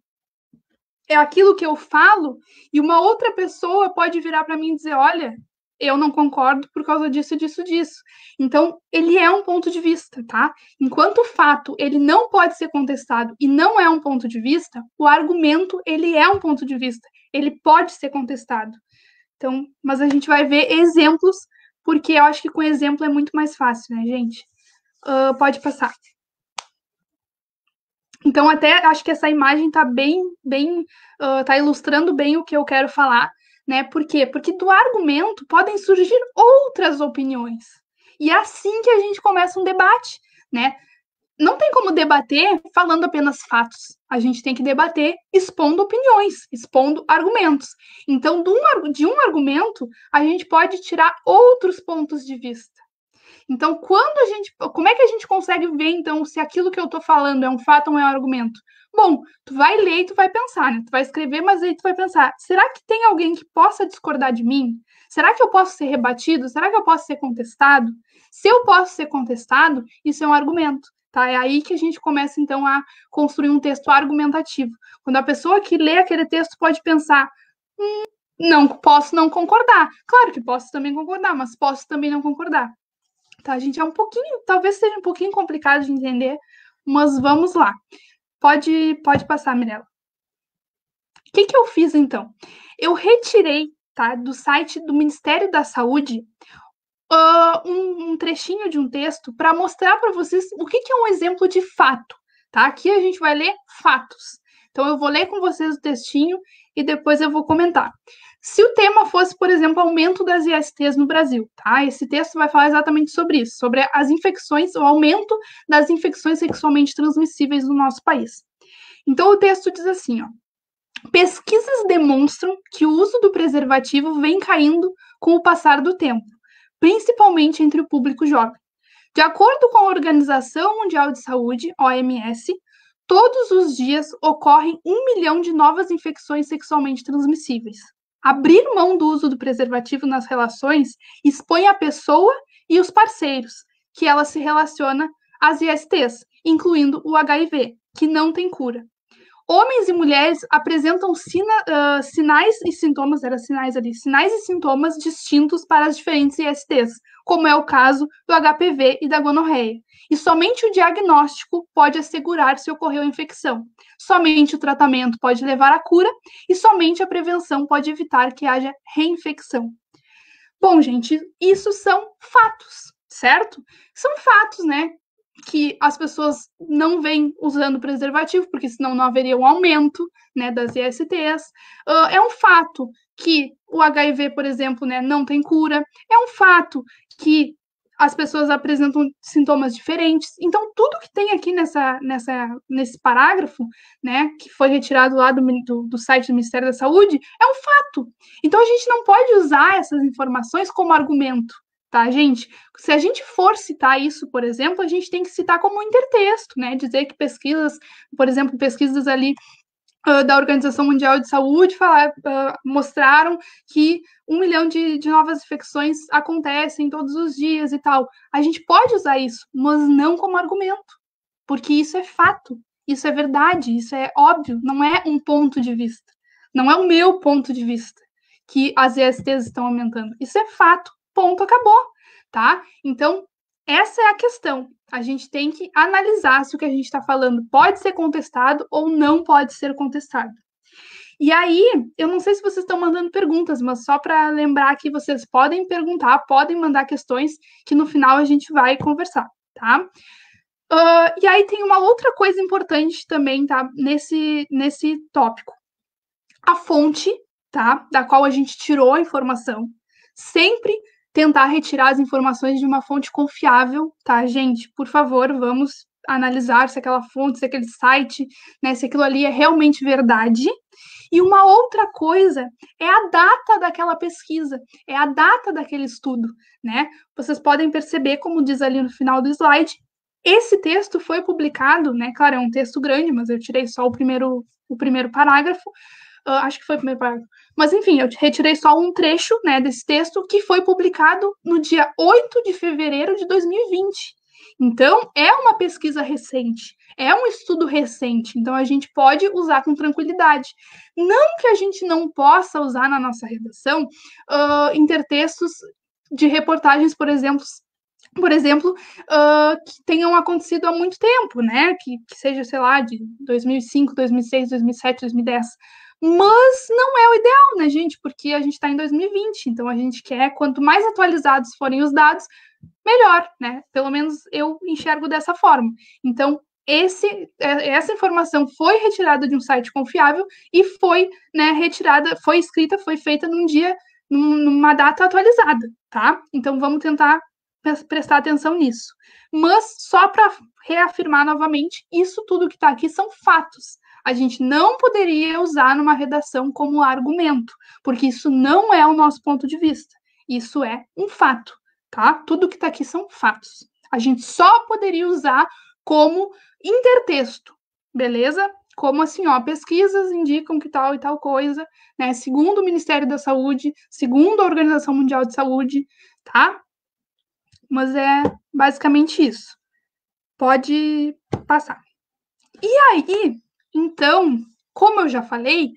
É aquilo que eu falo e uma outra pessoa pode virar para mim e dizer: olha, eu não concordo por causa disso, disso, disso. Então, ele é um ponto de vista, tá? Enquanto o fato, ele não pode ser contestado e não é um ponto de vista, o argumento, ele é um ponto de vista. Ele pode ser contestado. Então, mas a gente vai ver exemplos, porque eu acho que com exemplo é muito mais fácil, né, gente? Uh, pode passar. Então, até acho que essa imagem tá bem, bem, uh, tá ilustrando bem o que eu quero falar né? Por quê? Porque do argumento podem surgir outras opiniões. E é assim que a gente começa um debate, né? Não tem como debater falando apenas fatos. A gente tem que debater expondo opiniões, expondo argumentos. Então, de um, de um argumento, a gente pode tirar outros pontos de vista. Então, quando a gente. Como é que a gente consegue ver, então, se aquilo que eu estou falando é um fato ou é um argumento? Bom, tu vai ler e tu vai pensar, né? Tu vai escrever, mas aí tu vai pensar: será que tem alguém que possa discordar de mim? Será que eu posso ser rebatido? Será que eu posso ser contestado? Se eu posso ser contestado, isso é um argumento. Tá? É aí que a gente começa, então, a construir um texto argumentativo. Quando a pessoa que lê aquele texto pode pensar: hum, não posso não concordar. Claro que posso também concordar, mas posso também não concordar. Tá, gente? É um pouquinho, talvez seja um pouquinho complicado de entender, mas vamos lá. Pode, pode passar, Mirella. O que, que eu fiz então? Eu retirei tá, do site do Ministério da Saúde uh, um, um, trechinho de um texto para mostrar para vocês o que, que é um exemplo de fato. Tá? Aqui a gente vai ler fatos. Então eu vou ler com vocês o textinho e depois eu vou comentar. Se o tema fosse, por exemplo, aumento das ISTs no Brasil, tá? Esse texto vai falar exatamente sobre isso, sobre as infecções, o aumento das infecções sexualmente transmissíveis no nosso país. Então o texto diz assim, ó: Pesquisas demonstram que o uso do preservativo vem caindo com o passar do tempo, principalmente entre o público jovem. De acordo com a Organização Mundial de Saúde, OMS, todos os dias ocorrem um milhão de novas infecções sexualmente transmissíveis. Abrir mão do uso do preservativo nas relações expõe a pessoa e os parceiros que ela se relaciona às ISTs, incluindo o HIV, que não tem cura. Homens e mulheres apresentam sina, uh, sinais e sintomas, era sinais ali, sinais e sintomas distintos para as diferentes ISTs, como é o caso do HPV e da gonorreia. E somente o diagnóstico pode assegurar se ocorreu infecção. Somente o tratamento pode levar à cura e somente a prevenção pode evitar que haja reinfecção. Bom, gente, isso são fatos, certo? São fatos, né? Que as pessoas não vêm usando preservativo, porque senão não haveria um aumento né, das ISTs. Uh, é um fato que o HIV, por exemplo, né, não tem cura. É um fato que as pessoas apresentam sintomas diferentes. Então, tudo que tem aqui nessa, nessa, nesse parágrafo, né, que foi retirado lá do, do, do site do Ministério da Saúde, é um fato. Então, a gente não pode usar essas informações como argumento tá, gente? Se a gente for citar isso, por exemplo, a gente tem que citar como intertexto, né? Dizer que pesquisas, por exemplo, pesquisas ali da Organização Mundial de Saúde falar, uh, mostraram que um milhão de, de novas infecções acontecem todos os dias e tal. A gente pode usar isso, mas não como argumento, porque isso é fato, isso é verdade, isso é óbvio, não é um ponto de vista, não é o meu ponto de vista que as ESTs estão aumentando. Isso é fato, ponto, acabou, tá? Então, essa é a questão. A gente tem que analisar se o que a gente está falando pode ser contestado ou não pode ser contestado. E aí, eu não sei se vocês estão mandando perguntas, mas só para lembrar que vocês podem perguntar, podem mandar questões, que no final a gente vai conversar, tá? Uh, e aí tem uma outra coisa importante também, tá? Nesse, nesse tópico. A fonte, tá? Da qual a gente tirou a informação, sempre tentar retirar as informações de uma fonte confiável, tá, gente? Por favor, vamos analisar se aquela fonte, se aquele site, né, se aquilo ali é realmente verdade. E uma outra coisa é a data daquela pesquisa, é a data daquele estudo, né? Vocês podem perceber, como diz ali no final do slide, esse texto foi publicado, né? Claro, é um texto grande, mas eu tirei só o primeiro, o primeiro parágrafo, Uh, acho que foi o primeiro parágrafo. Mas, enfim, eu retirei só um trecho né, desse texto que foi publicado no dia 8 de fevereiro de 2020. Então, é uma pesquisa recente, é um estudo recente, então a gente pode usar com tranquilidade. Não que a gente não possa usar na nossa redação uh, intertextos de reportagens, por exemplo, por exemplo, uh, que tenham acontecido há muito tempo, né? Que, que seja, sei lá, de 2005, 2006, 2007, 2010. Mas não é o ideal, né, gente? Porque a gente está em 2020, então a gente quer, quanto mais atualizados forem os dados, melhor, né? Pelo menos eu enxergo dessa forma. Então, esse, é, essa informação foi retirada de um site confiável e foi né, retirada, foi escrita, foi feita num dia, numa data atualizada, tá? Então vamos tentar prestar atenção nisso. Mas só para reafirmar novamente, isso tudo que está aqui são fatos a gente não poderia usar numa redação como argumento, porque isso não é o nosso ponto de vista. Isso é um fato, tá? Tudo que está aqui são fatos. A gente só poderia usar como intertexto, beleza? Como assim, ó, pesquisas indicam que tal e tal coisa, né? Segundo o Ministério da Saúde, segundo a Organização Mundial de Saúde, tá? Mas é basicamente isso. Pode passar. E aí, então, como eu já falei,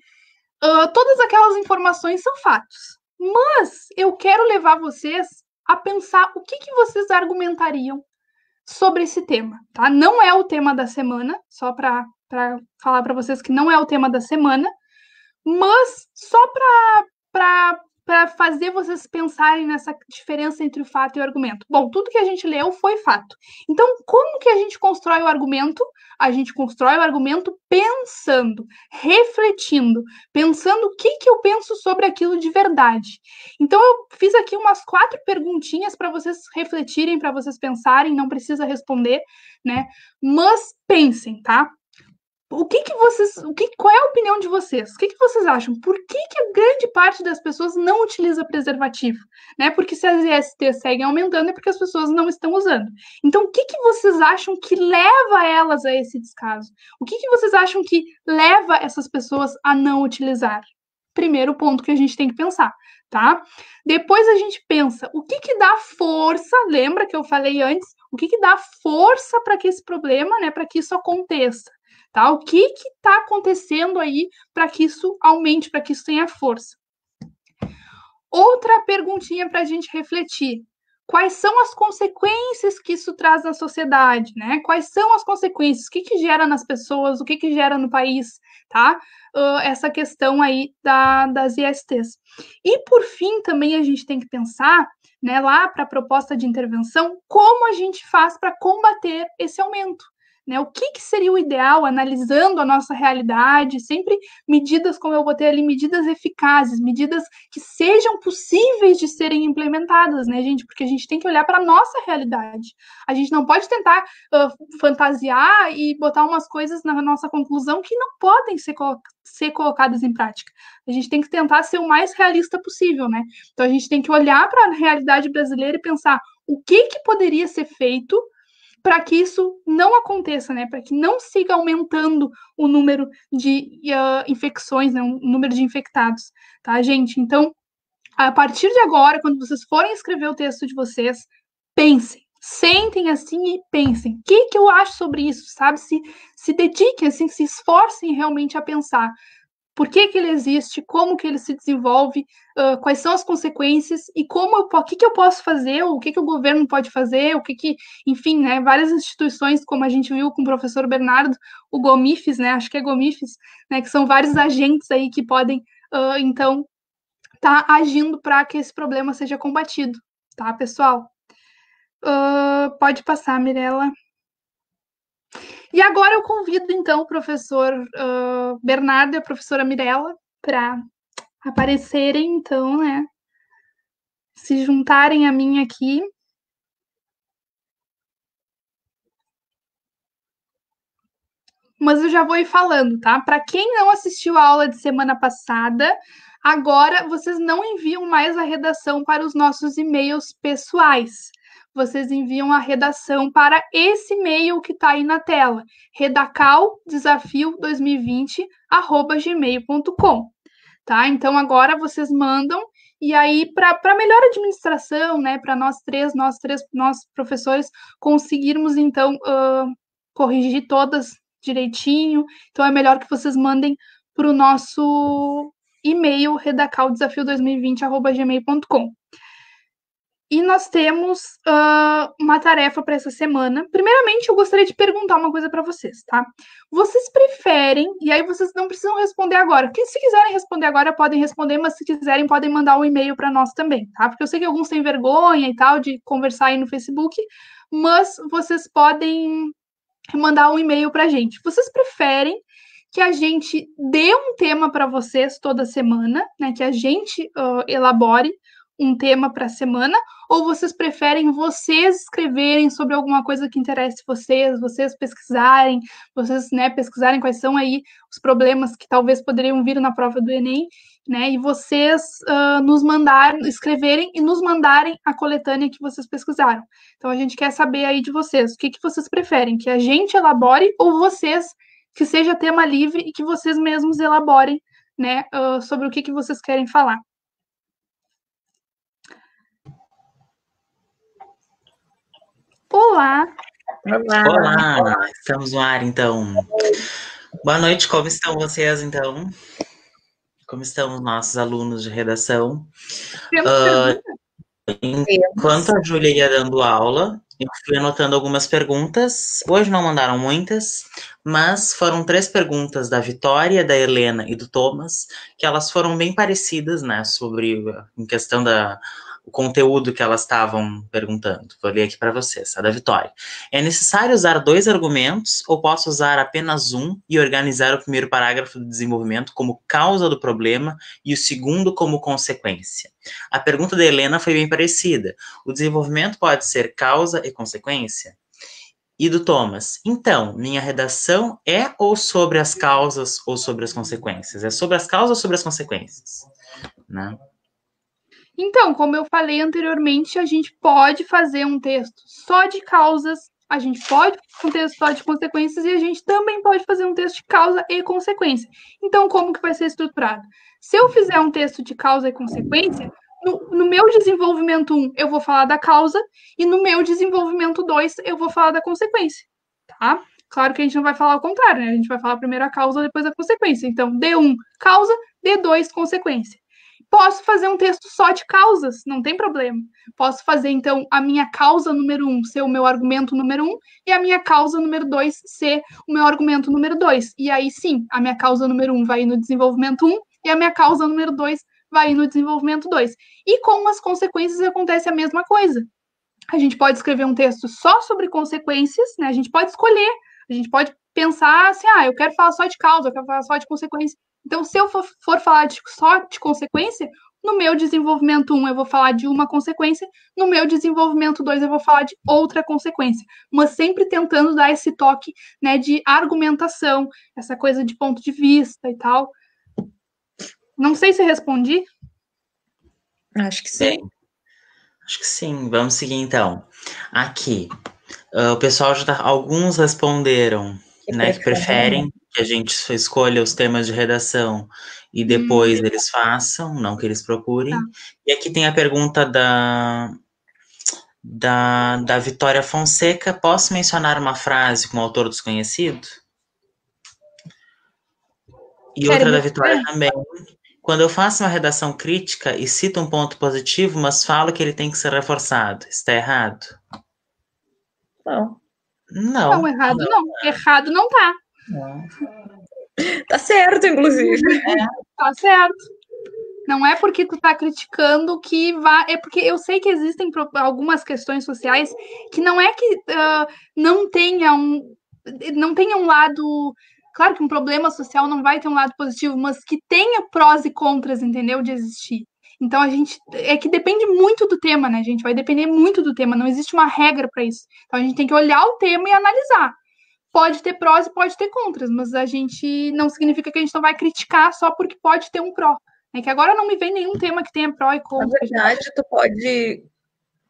uh, todas aquelas informações são fatos. Mas eu quero levar vocês a pensar o que, que vocês argumentariam sobre esse tema, tá? Não é o tema da semana, só para falar para vocês que não é o tema da semana, mas só para para fazer vocês pensarem nessa diferença entre o fato e o argumento? Bom, tudo que a gente leu foi fato. Então, como que a gente constrói o argumento? A gente constrói o argumento pensando, refletindo, pensando o que, que eu penso sobre aquilo de verdade. Então, eu fiz aqui umas quatro perguntinhas para vocês refletirem, para vocês pensarem, não precisa responder, né? Mas pensem, tá? O que, que vocês, o que, qual é a opinião de vocês? O que, que vocês acham? Por que, que a grande parte das pessoas não utiliza preservativo? Né? Porque se as ISTs seguem aumentando é porque as pessoas não estão usando. Então, o que, que vocês acham que leva elas a esse descaso? O que, que vocês acham que leva essas pessoas a não utilizar? Primeiro ponto que a gente tem que pensar, tá? Depois a gente pensa, o que que dá força? Lembra que eu falei antes? O que que dá força para que esse problema, né, para que isso aconteça? Tá? O que está acontecendo aí para que isso aumente, para que isso tenha força? Outra perguntinha para a gente refletir. Quais são as consequências que isso traz na sociedade, né? Quais são as consequências? O que, que gera nas pessoas? O que, que gera no país, tá? Uh, essa questão aí da, das ISTs. E, por fim, também a gente tem que pensar, né, lá para a proposta de intervenção, como a gente faz para combater esse aumento, né? O que, que, seria o ideal, analisando a nossa realidade, sempre medidas, como eu botei ali, medidas eficazes, medidas que sejam possíveis de serem implementadas, né, gente? Porque a gente tem que olhar para a nossa realidade. A gente não pode tentar uh, fantasiar e botar umas coisas na nossa conclusão que não podem ser, colo ser colocadas em prática. A gente tem que tentar ser o mais realista possível, né? Então a gente tem que olhar para a realidade brasileira e pensar o que, que poderia ser feito para que isso não aconteça, né? Para que não siga aumentando o número de uh, infecções, né? o número de infectados, tá, gente? Então, a partir de agora, quando vocês forem escrever o texto de vocês, pensem, sentem assim e pensem. O que, que eu acho sobre isso, sabe? Se, se dediquem, assim, se esforcem realmente a pensar por que, que ele existe, como que ele se desenvolve, uh, quais são as consequências e como eu, o que, que eu posso fazer, o que, que o governo pode fazer, o que, que enfim, né, várias instituições, como a gente viu com o professor Bernardo, o Gomifes, né, acho que é Gomifes, né, que são vários agentes aí que podem, uh, então, estar tá agindo para que esse problema seja combatido, tá, pessoal? Uh, pode passar, Mirella. E agora eu convido, então, o professor uh, Bernardo e a professora Mirella para aparecerem, então, né? Se juntarem a mim aqui. Mas eu já vou ir falando, tá? Para quem não assistiu a aula de semana passada, agora vocês não enviam mais a redação para os nossos e-mails pessoais vocês enviam a redação para esse e-mail que está aí na tela, redacaldesafio2020@gmail.com, tá? Então agora vocês mandam e aí para melhor administração, né, para nós três, nós três, nós professores conseguirmos então uh, corrigir todas direitinho. Então é melhor que vocês mandem para o nosso e-mail redacaldesafio2020@gmail.com. E nós temos uh, uma tarefa para essa semana. Primeiramente, eu gostaria de perguntar uma coisa para vocês, tá? Vocês preferem, e aí vocês não precisam responder agora. Que se quiserem responder agora, podem responder, mas se quiserem, podem mandar um e-mail para nós também, tá? Porque eu sei que alguns têm vergonha e tal de conversar aí no Facebook, mas vocês podem mandar um e-mail para a gente. Vocês preferem que a gente dê um tema para vocês toda semana, né? Que a gente uh, elabore um tema para a semana, ou vocês preferem vocês escreverem sobre alguma coisa que interesse vocês, vocês pesquisarem, vocês né, pesquisarem quais são aí os problemas que talvez poderiam vir na prova do Enem, né? E vocês uh, nos mandarem, escreverem e nos mandarem a coletânea que vocês pesquisaram. Então a gente quer saber aí de vocês, o que, que vocês preferem, que a gente elabore ou vocês que seja tema livre e que vocês mesmos elaborem, né, uh, sobre o que, que vocês querem falar. Olá! Olá! Olá! Estamos no ar, então. Boa noite, como estão vocês, então? Como estão os nossos alunos de redação? Uh, Enquanto a Júlia ia dando aula, eu fui anotando algumas perguntas. Hoje não mandaram muitas, mas foram três perguntas da Vitória, da Helena e do Thomas, que elas foram bem parecidas, né, sobre em questão da o conteúdo que elas estavam perguntando. Vou ler aqui para vocês, a da Vitória. É necessário usar dois argumentos ou posso usar apenas um e organizar o primeiro parágrafo do desenvolvimento como causa do problema e o segundo como consequência? A pergunta da Helena foi bem parecida. O desenvolvimento pode ser causa e consequência? E do Thomas, então, minha redação é ou sobre as causas ou sobre as consequências? É sobre as causas ou sobre as consequências? Né? Então, como eu falei anteriormente, a gente pode fazer um texto só de causas, a gente pode fazer um texto só de consequências e a gente também pode fazer um texto de causa e consequência. Então, como que vai ser estruturado? Se eu fizer um texto de causa e consequência, no, no meu desenvolvimento 1 eu vou falar da causa e no meu desenvolvimento 2 eu vou falar da consequência, tá? Claro que a gente não vai falar o contrário, né? A gente vai falar primeiro a causa, depois a consequência. Então, D1, causa, D2, consequência. Posso fazer um texto só de causas, não tem problema. Posso fazer, então, a minha causa número um ser o meu argumento número um e a minha causa número dois ser o meu argumento número dois. E aí sim, a minha causa número um vai no desenvolvimento um e a minha causa número dois vai no desenvolvimento dois. E com as consequências acontece a mesma coisa. A gente pode escrever um texto só sobre consequências, né? A gente pode escolher, a gente pode pensar assim, ah, eu quero falar só de causa, eu quero falar só de consequência. Então, se eu for, for falar de, só de consequência, no meu desenvolvimento 1 eu vou falar de uma consequência, no meu desenvolvimento 2 eu vou falar de outra consequência, mas sempre tentando dar esse toque né, de argumentação, essa coisa de ponto de vista e tal. Não sei se respondi. Acho que sim. Acho que sim. Vamos seguir então. Aqui. Uh, o pessoal já tá. Alguns responderam, que né? Que preferem que a gente escolha os temas de redação e depois hum. eles façam, não que eles procurem. Tá. E aqui tem a pergunta da, da, da Vitória Fonseca. Posso mencionar uma frase com o autor desconhecido? E outra da Vitória também. Quando eu faço uma redação crítica e cito um ponto positivo, mas falo que ele tem que ser reforçado, está errado? Não. Não. Não, errado não. não. Errado não tá. Tá certo, inclusive. É, tá certo. Não é porque tu tá criticando que vai. É porque eu sei que existem algumas questões sociais que não é que uh, não tenha um. Não tenha um lado. Claro que um problema social não vai ter um lado positivo, mas que tenha prós e contras, entendeu? De existir. Então a gente. É que depende muito do tema, né, gente? Vai depender muito do tema. Não existe uma regra para isso. Então a gente tem que olhar o tema e analisar pode ter prós e pode ter contras, mas a gente não significa que a gente não vai criticar só porque pode ter um pró. É que agora não me vem nenhum tema que tenha pró e contra. Na verdade, tu pode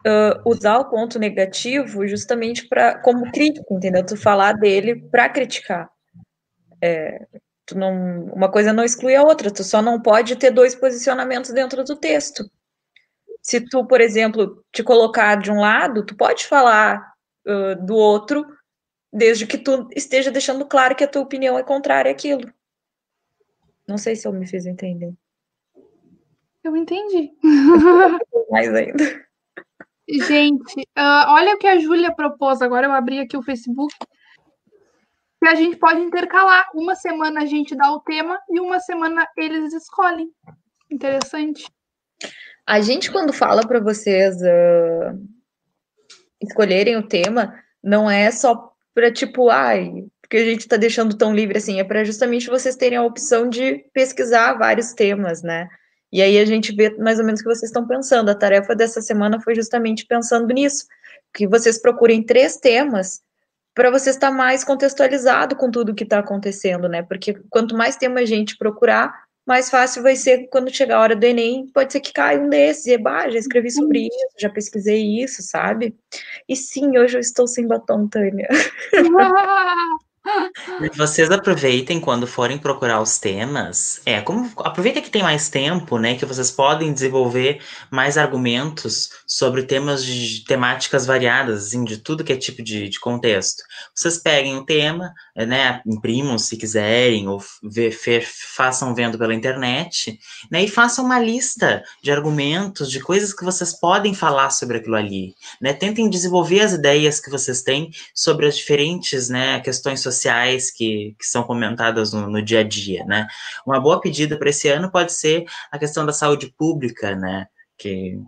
uh, usar o ponto negativo justamente para como crítico, entendeu? Tu falar dele para criticar. É, tu não, uma coisa não exclui a outra, tu só não pode ter dois posicionamentos dentro do texto. Se tu, por exemplo, te colocar de um lado, tu pode falar uh, do outro desde que tu esteja deixando claro que a tua opinião é contrária àquilo. Não sei se eu me fiz entender. Eu entendi. <laughs> Mais ainda. Gente, uh, olha o que a Júlia propôs. Agora eu abri aqui o Facebook. Que a gente pode intercalar. Uma semana a gente dá o tema e uma semana eles escolhem. Interessante. A gente, quando fala para vocês uh, escolherem o tema, não é só para tipo, ai, porque a gente está deixando tão livre assim, é para justamente vocês terem a opção de pesquisar vários temas, né? E aí a gente vê mais ou menos o que vocês estão pensando. A tarefa dessa semana foi justamente pensando nisso, que vocês procurem três temas para você estar mais contextualizado com tudo que está acontecendo, né? Porque quanto mais tema a gente procurar, mais fácil vai ser quando chegar a hora do Enem, pode ser que caia um desses, e bah, já escrevi sobre uhum. isso, já pesquisei isso, sabe? E sim, hoje eu estou sem batom, Tânia. <laughs> Vocês aproveitem quando forem procurar os temas. É, como aproveita que tem mais tempo, né? Que vocês podem desenvolver mais argumentos sobre temas de temáticas variadas, assim, de tudo que é tipo de, de contexto. Vocês peguem o tema, né? Imprimam se quiserem, ou vê, façam vendo pela internet, né? E façam uma lista de argumentos, de coisas que vocês podem falar sobre aquilo ali. Né? Tentem desenvolver as ideias que vocês têm sobre as diferentes né, questões sociais sociais que, que são comentadas no, no dia a dia, né? Uma boa pedida para esse ano pode ser a questão da saúde pública, né? Que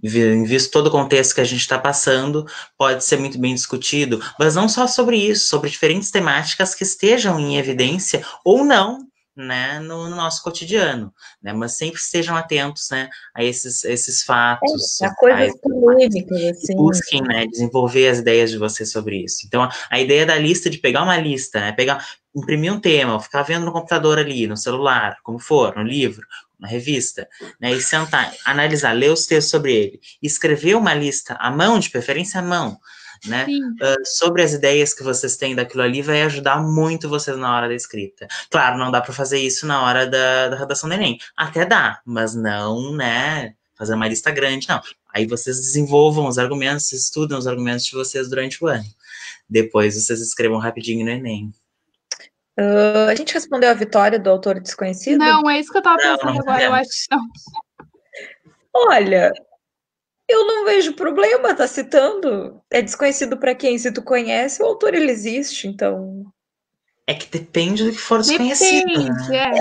visto todo o contexto que a gente está passando, pode ser muito bem discutido, mas não só sobre isso, sobre diferentes temáticas que estejam em evidência ou não, né, no, no, nosso cotidiano, né, mas sempre estejam atentos, né, a esses, esses fatos. É, a coisas polêmicas, assim. Busquem, né, desenvolver as ideias de vocês sobre isso. Então, a, a, ideia da lista, de pegar uma lista, né, pegar, imprimir um tema, ficar vendo no computador ali, no celular, como for, no livro, na revista, né, e sentar, analisar, ler os textos sobre ele, escrever uma lista à mão, de preferência à mão, né? Uh, sobre as ideias que vocês têm daquilo ali vai ajudar muito vocês na hora da escrita. Claro, não dá para fazer isso na hora da, da redação do Enem. Até dá, mas não, né? Fazer uma lista grande, não. Aí vocês desenvolvam os argumentos, estudam os argumentos de vocês durante o ano. Depois vocês escrevam rapidinho no Enem. Uh, a gente respondeu a vitória do autor desconhecido? Não, é isso que eu tava pensando não, agora, eu acho que não. Olha, eu não vejo problema, tá citando. É desconhecido para quem? Se tu conhece, o autor ele existe, então. É que depende do que for desconhecido. Depende, né?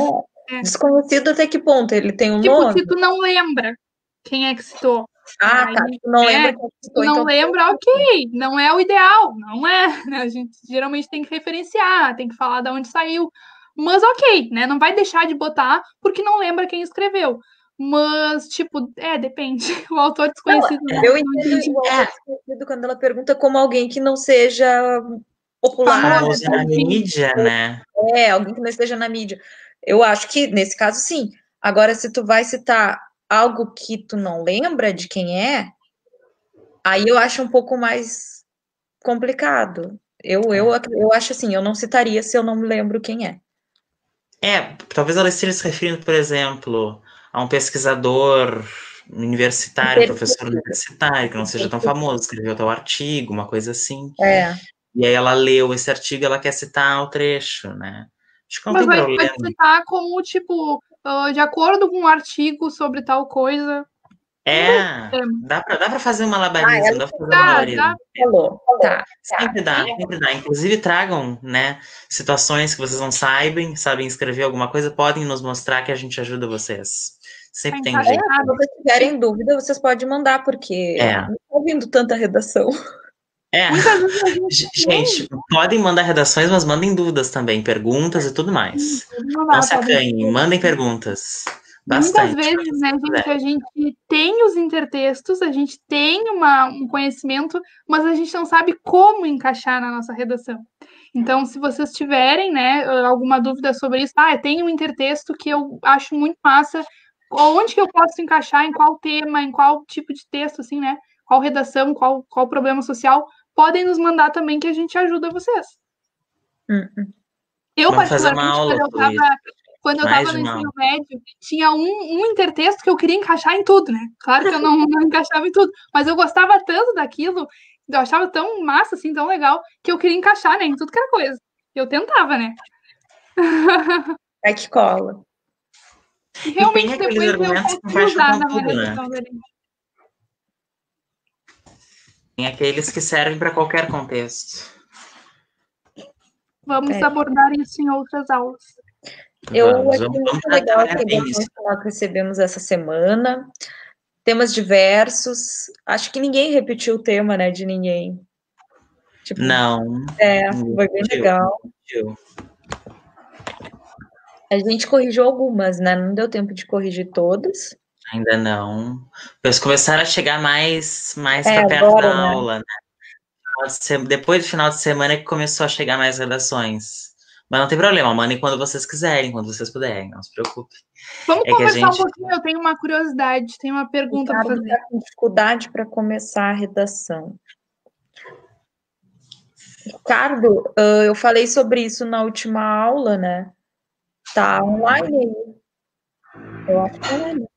é. é. Desconhecido até que ponto? Ele tem um tipo, nome? se tu não lembra quem é que citou. Ah, tá. Tu não é, lembra quem citou, não então... lembra, ok. Não é o ideal, não é. <laughs> A gente geralmente tem que referenciar, tem que falar de onde saiu. Mas ok, né? Não vai deixar de botar porque não lembra quem escreveu. Mas, tipo, é, depende. <laughs> O autor desconhecido. Não, eu entendo o autor desconhecido quando ela pergunta como alguém que não seja popular. Na mídia, né? É, alguém que não esteja na mídia. Eu acho que, nesse caso, sim. Agora, se tu vai citar algo que tu não lembra de quem é, aí eu acho um pouco mais complicado. Eu, eu, eu acho assim, eu não citaria se eu não me lembro quem é. É, talvez ela esteja se referindo, por exemplo, a um pesquisador universitário, professor universitário, que não seja tão famoso, escreveu tal artigo, uma coisa assim. É. E aí ela leu esse artigo e ela quer citar o trecho, né? Acho que não Mas tem vai, problema. Pode citar como, tipo, uh, de acordo com um artigo sobre tal coisa. É, dá pra, dá pra fazer uma labarismo, ah, é, dá pra fazer uma malabarismo. Dá, falou, tá, sempre dá, sempre dá. Inclusive tragam, né, situações que vocês não sabem, sabem escrever alguma coisa, podem nos mostrar que a gente ajuda vocês. Sempre tem jeito. Ah, se vocês tiverem dúvida, vocês podem mandar, porque é. não estou ouvindo tanta redação. É. <laughs> Gente, podem mandar redações, mas mandem dúvidas também, perguntas e tudo mais. Não se acanhem, mandem perguntas. Bastante. Muitas vezes, né, gente, a gente tem os intertextos, a gente tem uma, um conhecimento, mas a gente não sabe como encaixar na nossa redação. Então, se vocês tiverem, né, alguma dúvida sobre isso, ah, tem um intertexto que eu acho muito massa, onde que eu posso encaixar, em qual tema, em qual tipo de texto, assim, né? Qual redação, qual, qual problema social, podem nos mandar também que a gente ajuda vocês. Uhum. Eu, Vamos particularmente, quando eu estava quando eu estava no ensino médio, tinha um, um intertexto que eu queria encaixar em tudo, né? Claro que eu não, <laughs> não encaixava em tudo, mas eu gostava tanto daquilo, eu achava tão massa, assim, tão legal, que eu queria encaixar, né, em tudo que era coisa. Eu tentava, né? <laughs> É que cola. E realmente e depois eu consegui usar na minha redação né? Tem aqueles que servem para qualquer contexto. Vamos é. abordar isso em outras aulas. Eu vamos, achei muito legal a que recebemos essa semana. Temas diversos. Acho que ninguém repetiu o tema, né, de ninguém. Tipo, não. É, foi bem legal. Repetiu. A gente corrigiu algumas, né? Não deu tempo de corrigir todas. Ainda não. Eles começaram a chegar mais, mais é, para perto agora, da né? aula, né? Depois do final de semana que começou a chegar mais redações. Mas não tem problema, mandem quando vocês quiserem, quando vocês puderem, não se preocupe. Vamos é conversar gente... um pouquinho, eu tenho uma curiosidade, tenho uma pergunta para fazer. Tá com dificuldade para começar a redação. Ricardo, uh, eu falei sobre isso na última aula, né? Tá online. Eu acho que tá online.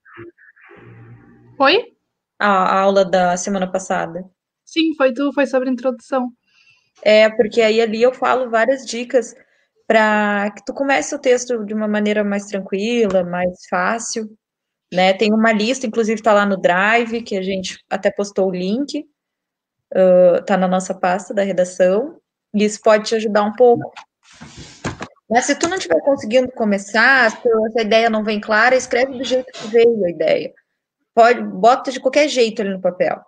Foi? A aula da semana passada. Sim, foi tu, foi sobre introdução. É, porque aí ali eu falo várias dicas para que tu comece o texto de uma maneira mais tranquila, mais fácil, né? Tem uma lista, inclusive está lá no Drive, que a gente até postou o link, uh, tá na nossa pasta da redação, e isso pode te ajudar um pouco. Mas se tu não estiver conseguindo começar, se essa ideia não vem clara, escreve do jeito que veio a ideia. Pode, bota de qualquer jeito ali no papel.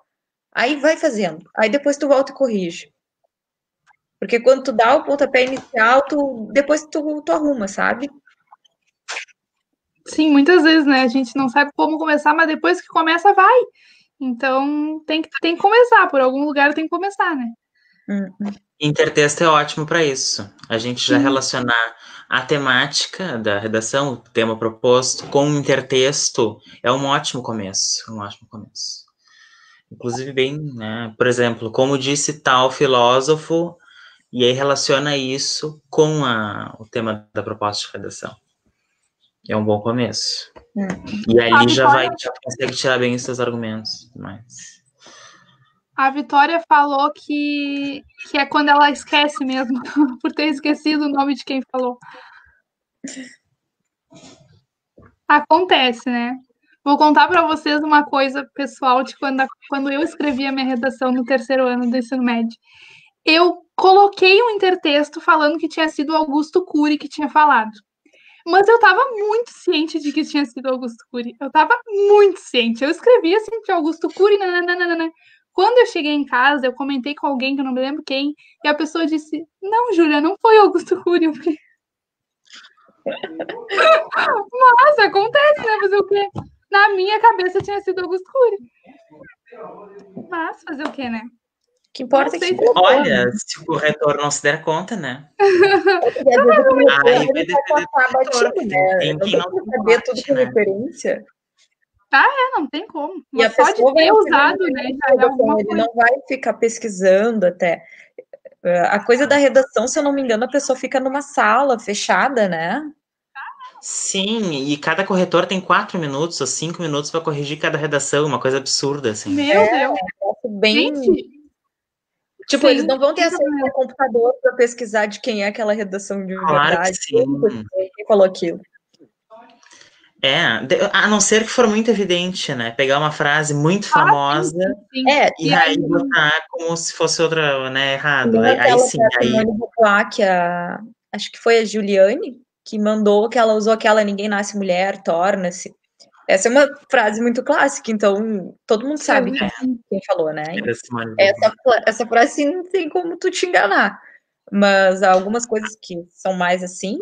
Aí vai fazendo. Aí depois tu volta e corrige. Porque quando tu dá o pontapé inicial, tu, depois tu, tu arruma, sabe? Sim, muitas vezes, né? A gente não sabe como começar, mas depois que começa, vai. Então tem que, tem que começar, por algum lugar tem que começar, né? Uhum. Intertexto é ótimo para isso. A gente já relacionar a temática da redação, o tema proposto, com o intertexto é um ótimo começo. Um ótimo começo. Inclusive, bem, né? Por exemplo, como disse tal filósofo, e aí relaciona isso com a, o tema da proposta de redação. É um bom começo. Hum. E ali já vai, já consegue tirar bem os seus argumentos. Mas... A Vitória falou que, que é quando ela esquece mesmo, <laughs> por ter esquecido o nome de quem falou. Acontece, né? Vou contar para vocês uma coisa pessoal de quando, quando eu escrevi a minha redação no terceiro ano do ensino médio. Eu coloquei um intertexto falando que tinha sido Augusto Cury que tinha falado. Mas eu estava muito ciente de que tinha sido Augusto Cury. Eu estava muito ciente. Eu escrevi assim de Augusto Cury, nananana. Quando eu cheguei em casa, eu comentei com alguém que eu não me lembro quem, e a pessoa disse: Não, Júlia, não foi Augusto falei... Mas acontece, né? Fazer o quê? Na minha cabeça tinha sido Augusto Cury. Mas fazer o quê, né? O que importa é que. Olha, se o corretor não se der conta, né? Aí vai depender do né? Tem quem não saber tudo com né? referência. Ah, é, não tem como. E a só de ter usado, né? Já é alguma ele não vai ficar pesquisando até. A coisa da redação, se eu não me engano, a pessoa fica numa sala fechada, né? Sim, e cada corretor tem quatro minutos ou cinco minutos para corrigir cada redação, uma coisa absurda, assim. Meu é, Deus! É bem. Gente, Tipo, sim. eles não vão ter acesso ao computador para pesquisar de quem é aquela redação de claro verdade. Que sim. Quem falou aquilo. É, a não ser que for muito evidente, né? Pegar uma frase muito ah, famosa sim, sim. É, e, aí, botar como se fosse outra, né, errado. Aí, aí sim, aí... que a, acho que foi a Juliane que mandou que ela usou aquela ninguém nasce mulher, torna-se. Essa é uma frase muito clássica, então todo mundo sabe quem, quem falou, né? Essa, essa frase não tem como tu te enganar. Mas algumas coisas que são mais assim.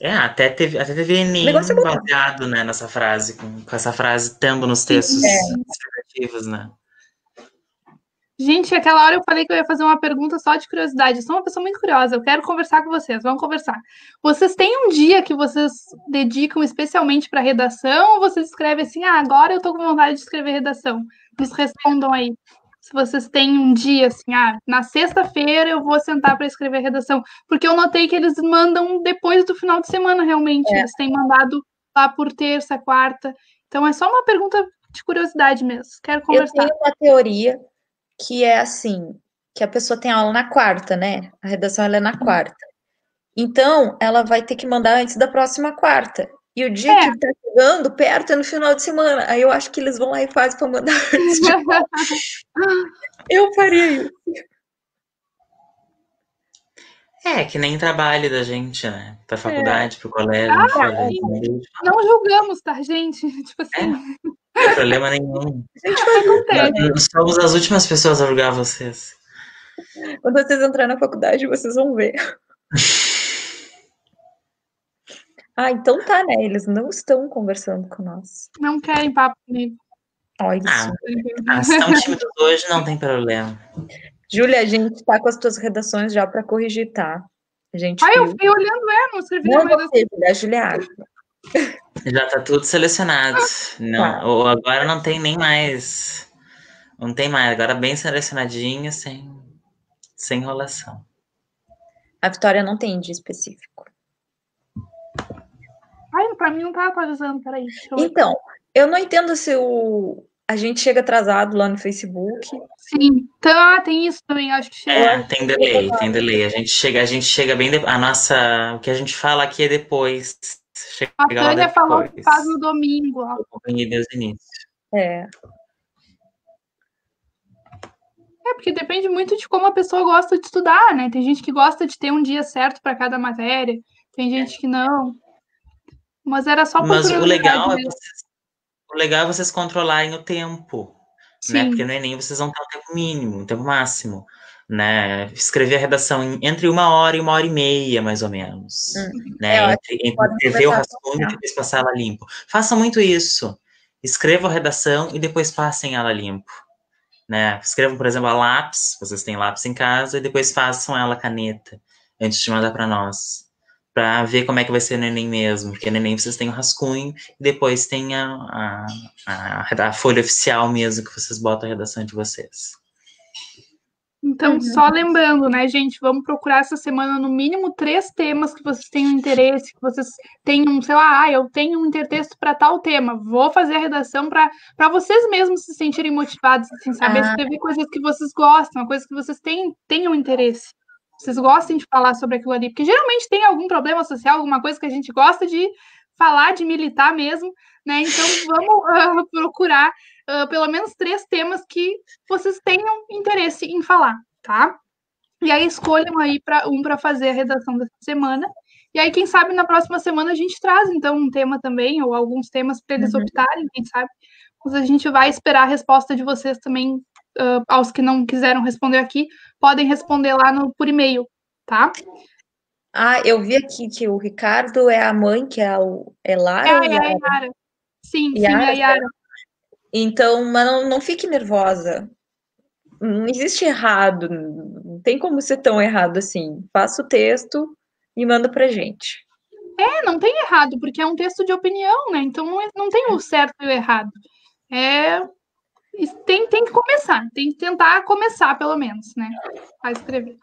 É, até teve, até teve Enem é baseado né, nessa frase, com, com, essa frase estando nos textos é. né? Gente, aquela hora eu falei que eu ia fazer uma pergunta só de curiosidade. Eu sou uma pessoa muito curiosa, eu quero conversar com vocês, vamos conversar. Vocês têm um dia que vocês dedicam especialmente para redação ou vocês escrevem assim, ah, agora eu tô com vontade de escrever redação? Nos respondam aí. Se vocês têm um dia assim, ah, na sexta-feira eu vou sentar para escrever redação. Porque eu notei que eles mandam depois do final de semana, realmente. É. Eles têm mandado lá por terça, quarta. Então é só uma pergunta de curiosidade mesmo. Quero conversar. Eu tenho uma teoria que é assim, que a pessoa tem aula na quarta, né? A redação ela é na quarta. Então, ela vai ter que mandar antes da próxima quarta. E o dia é. que tá chegando perto é no final de semana. Aí eu acho que eles vão lá e fazem para mandar <laughs> antes. <laughs> eu faria isso. É, que nem trabalho da gente, né? Pra faculdade, é. pro colégio. Ah, não julgamos, tá, gente? <laughs> Tipo assim. É. Não tem problema nenhum. Nós somos as últimas pessoas a julgar vocês. Quando vocês entrarem na faculdade, vocês vão ver. Ah, então tá, né? Eles não estão conversando com nós. Não querem papo comigo. Olha ah, ah, se estão tímidos hoje, não tem problema. Júlia, a gente tá com as tuas redações já para corrigir, tá? A gente ah, eu fiquei olhando, é, não escrevi não, redação. Júlia, a Julia já tá tudo selecionado. Não, tá. agora não tem nem mais. Não tem mais. Agora bem selecionadinho, sem. sem enrolação. A Vitória não tem dia específico. Ai, pra mim não tá atualizando, peraí. deixa eu- Então, eu não entendo se o... a gente chega atrasado lá no Facebook. Sim, então, ah, tem isso também, acho que chega. É, tem delay, tem delay. A gente chega, a gente chega bem de... a nossa, o que a gente fala aqui é depois. Chega A Tânia depois. falou que faz no domingo, desde o início. É. É, porque depende muito de como a pessoa gosta de estudar, né? Tem gente que gosta de ter um dia certo para cada matéria, tem gente que não. Mas era só por Mas o legal é vocês, o legal é vocês controlarem o tempo, né? Sim. Porque no Enem vocês vão ter um tempo mínimo, um tempo máximo, né? Escrever a redação em- entre uma hora e uma hora e meia, mais ou menos, Hum. né? É, entre, entre escrever o rascunho e depois passar ela limpo. Façam muito isso. Escrevam a redação e depois passem ela limpo. Né? Escrevam, por exemplo, a lápis, vocês têm lápis em casa, e depois façam ela caneta, antes de mandar para nós. Para ver como é que vai ser no Enem mesmo, porque no Enem vocês têm o rascunho e depois tem a, a, a, a folha oficial mesmo que vocês botam a redação de vocês. Então, Uhum. só lembrando, né, gente, vamos procurar essa semana no mínimo três temas que vocês tenham interesse, que vocês tenham, sei lá, ah, eu tenho um intertexto para tal tema, vou fazer a redação para vocês mesmos se sentirem motivados, assim, saber Ah. escrever coisas que vocês gostam, coisas que vocês têm, tenham interesse. Vocês gostem de falar sobre aquilo ali, porque geralmente tem algum problema social, alguma coisa que a gente gosta de falar, de militar mesmo, né? Então <laughs> vamos ah, procurar ah, pelo menos três temas que vocês tenham interesse em falar, tá? E aí escolham aí para um para fazer a redação dessa semana. E aí, quem sabe, na próxima semana a gente traz, então, um tema também, ou alguns temas para eles Uhum. optarem, quem sabe. Mas a gente vai esperar a resposta de vocês também, ah, aos que não quiseram responder aqui, podem responder lá no, por e-mail, tá? Ah, eu vi aqui que o Ricardo é a mãe, que é o é Lara É ou a Yara? Yara. Sim, sim, Yara, a Yara. Então, mas não, não fique nervosa. Não existe errado, não tem como ser tão errado assim. Faça o texto e manda pra gente. É, não tem errado, porque é um texto de opinião, né? Então não, é- não tem o certo e o errado. É. Tem, tem que começar, tem que tentar começar, pelo menos, né? A escrever.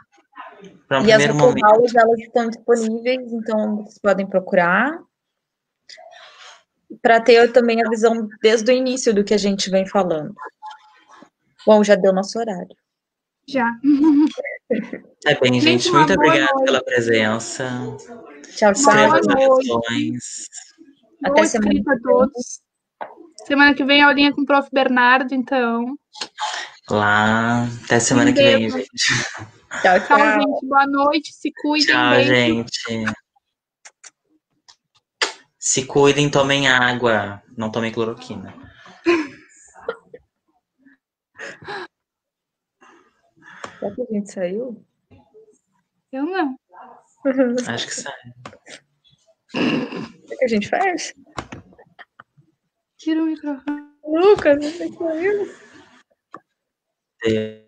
Um E as momento, aulas, elas estão disponíveis, então vocês podem procurar. Para ter também a visão desde o início do que a gente vem falando. Bom, já deu nosso horário. Já. é bem, Gente, gente, muito obrigada noite. pela presença. Tchau, tchau. Boa noite. Até semana a todos. Semana que vem a aulinha com o prof. Bernardo, então. Lá. Até semana que vem, beijo. gente. Tchau, Tchau, tchau. gente. Boa noite. Se cuidem Tchau, bem. gente. Se cuidem, tomem água. Não tomem cloroquina. Será que a gente saiu? Eu não. <laughs> Acho que sai. O que a gente faz? Tira o microfone. Lucas, você saiu? É.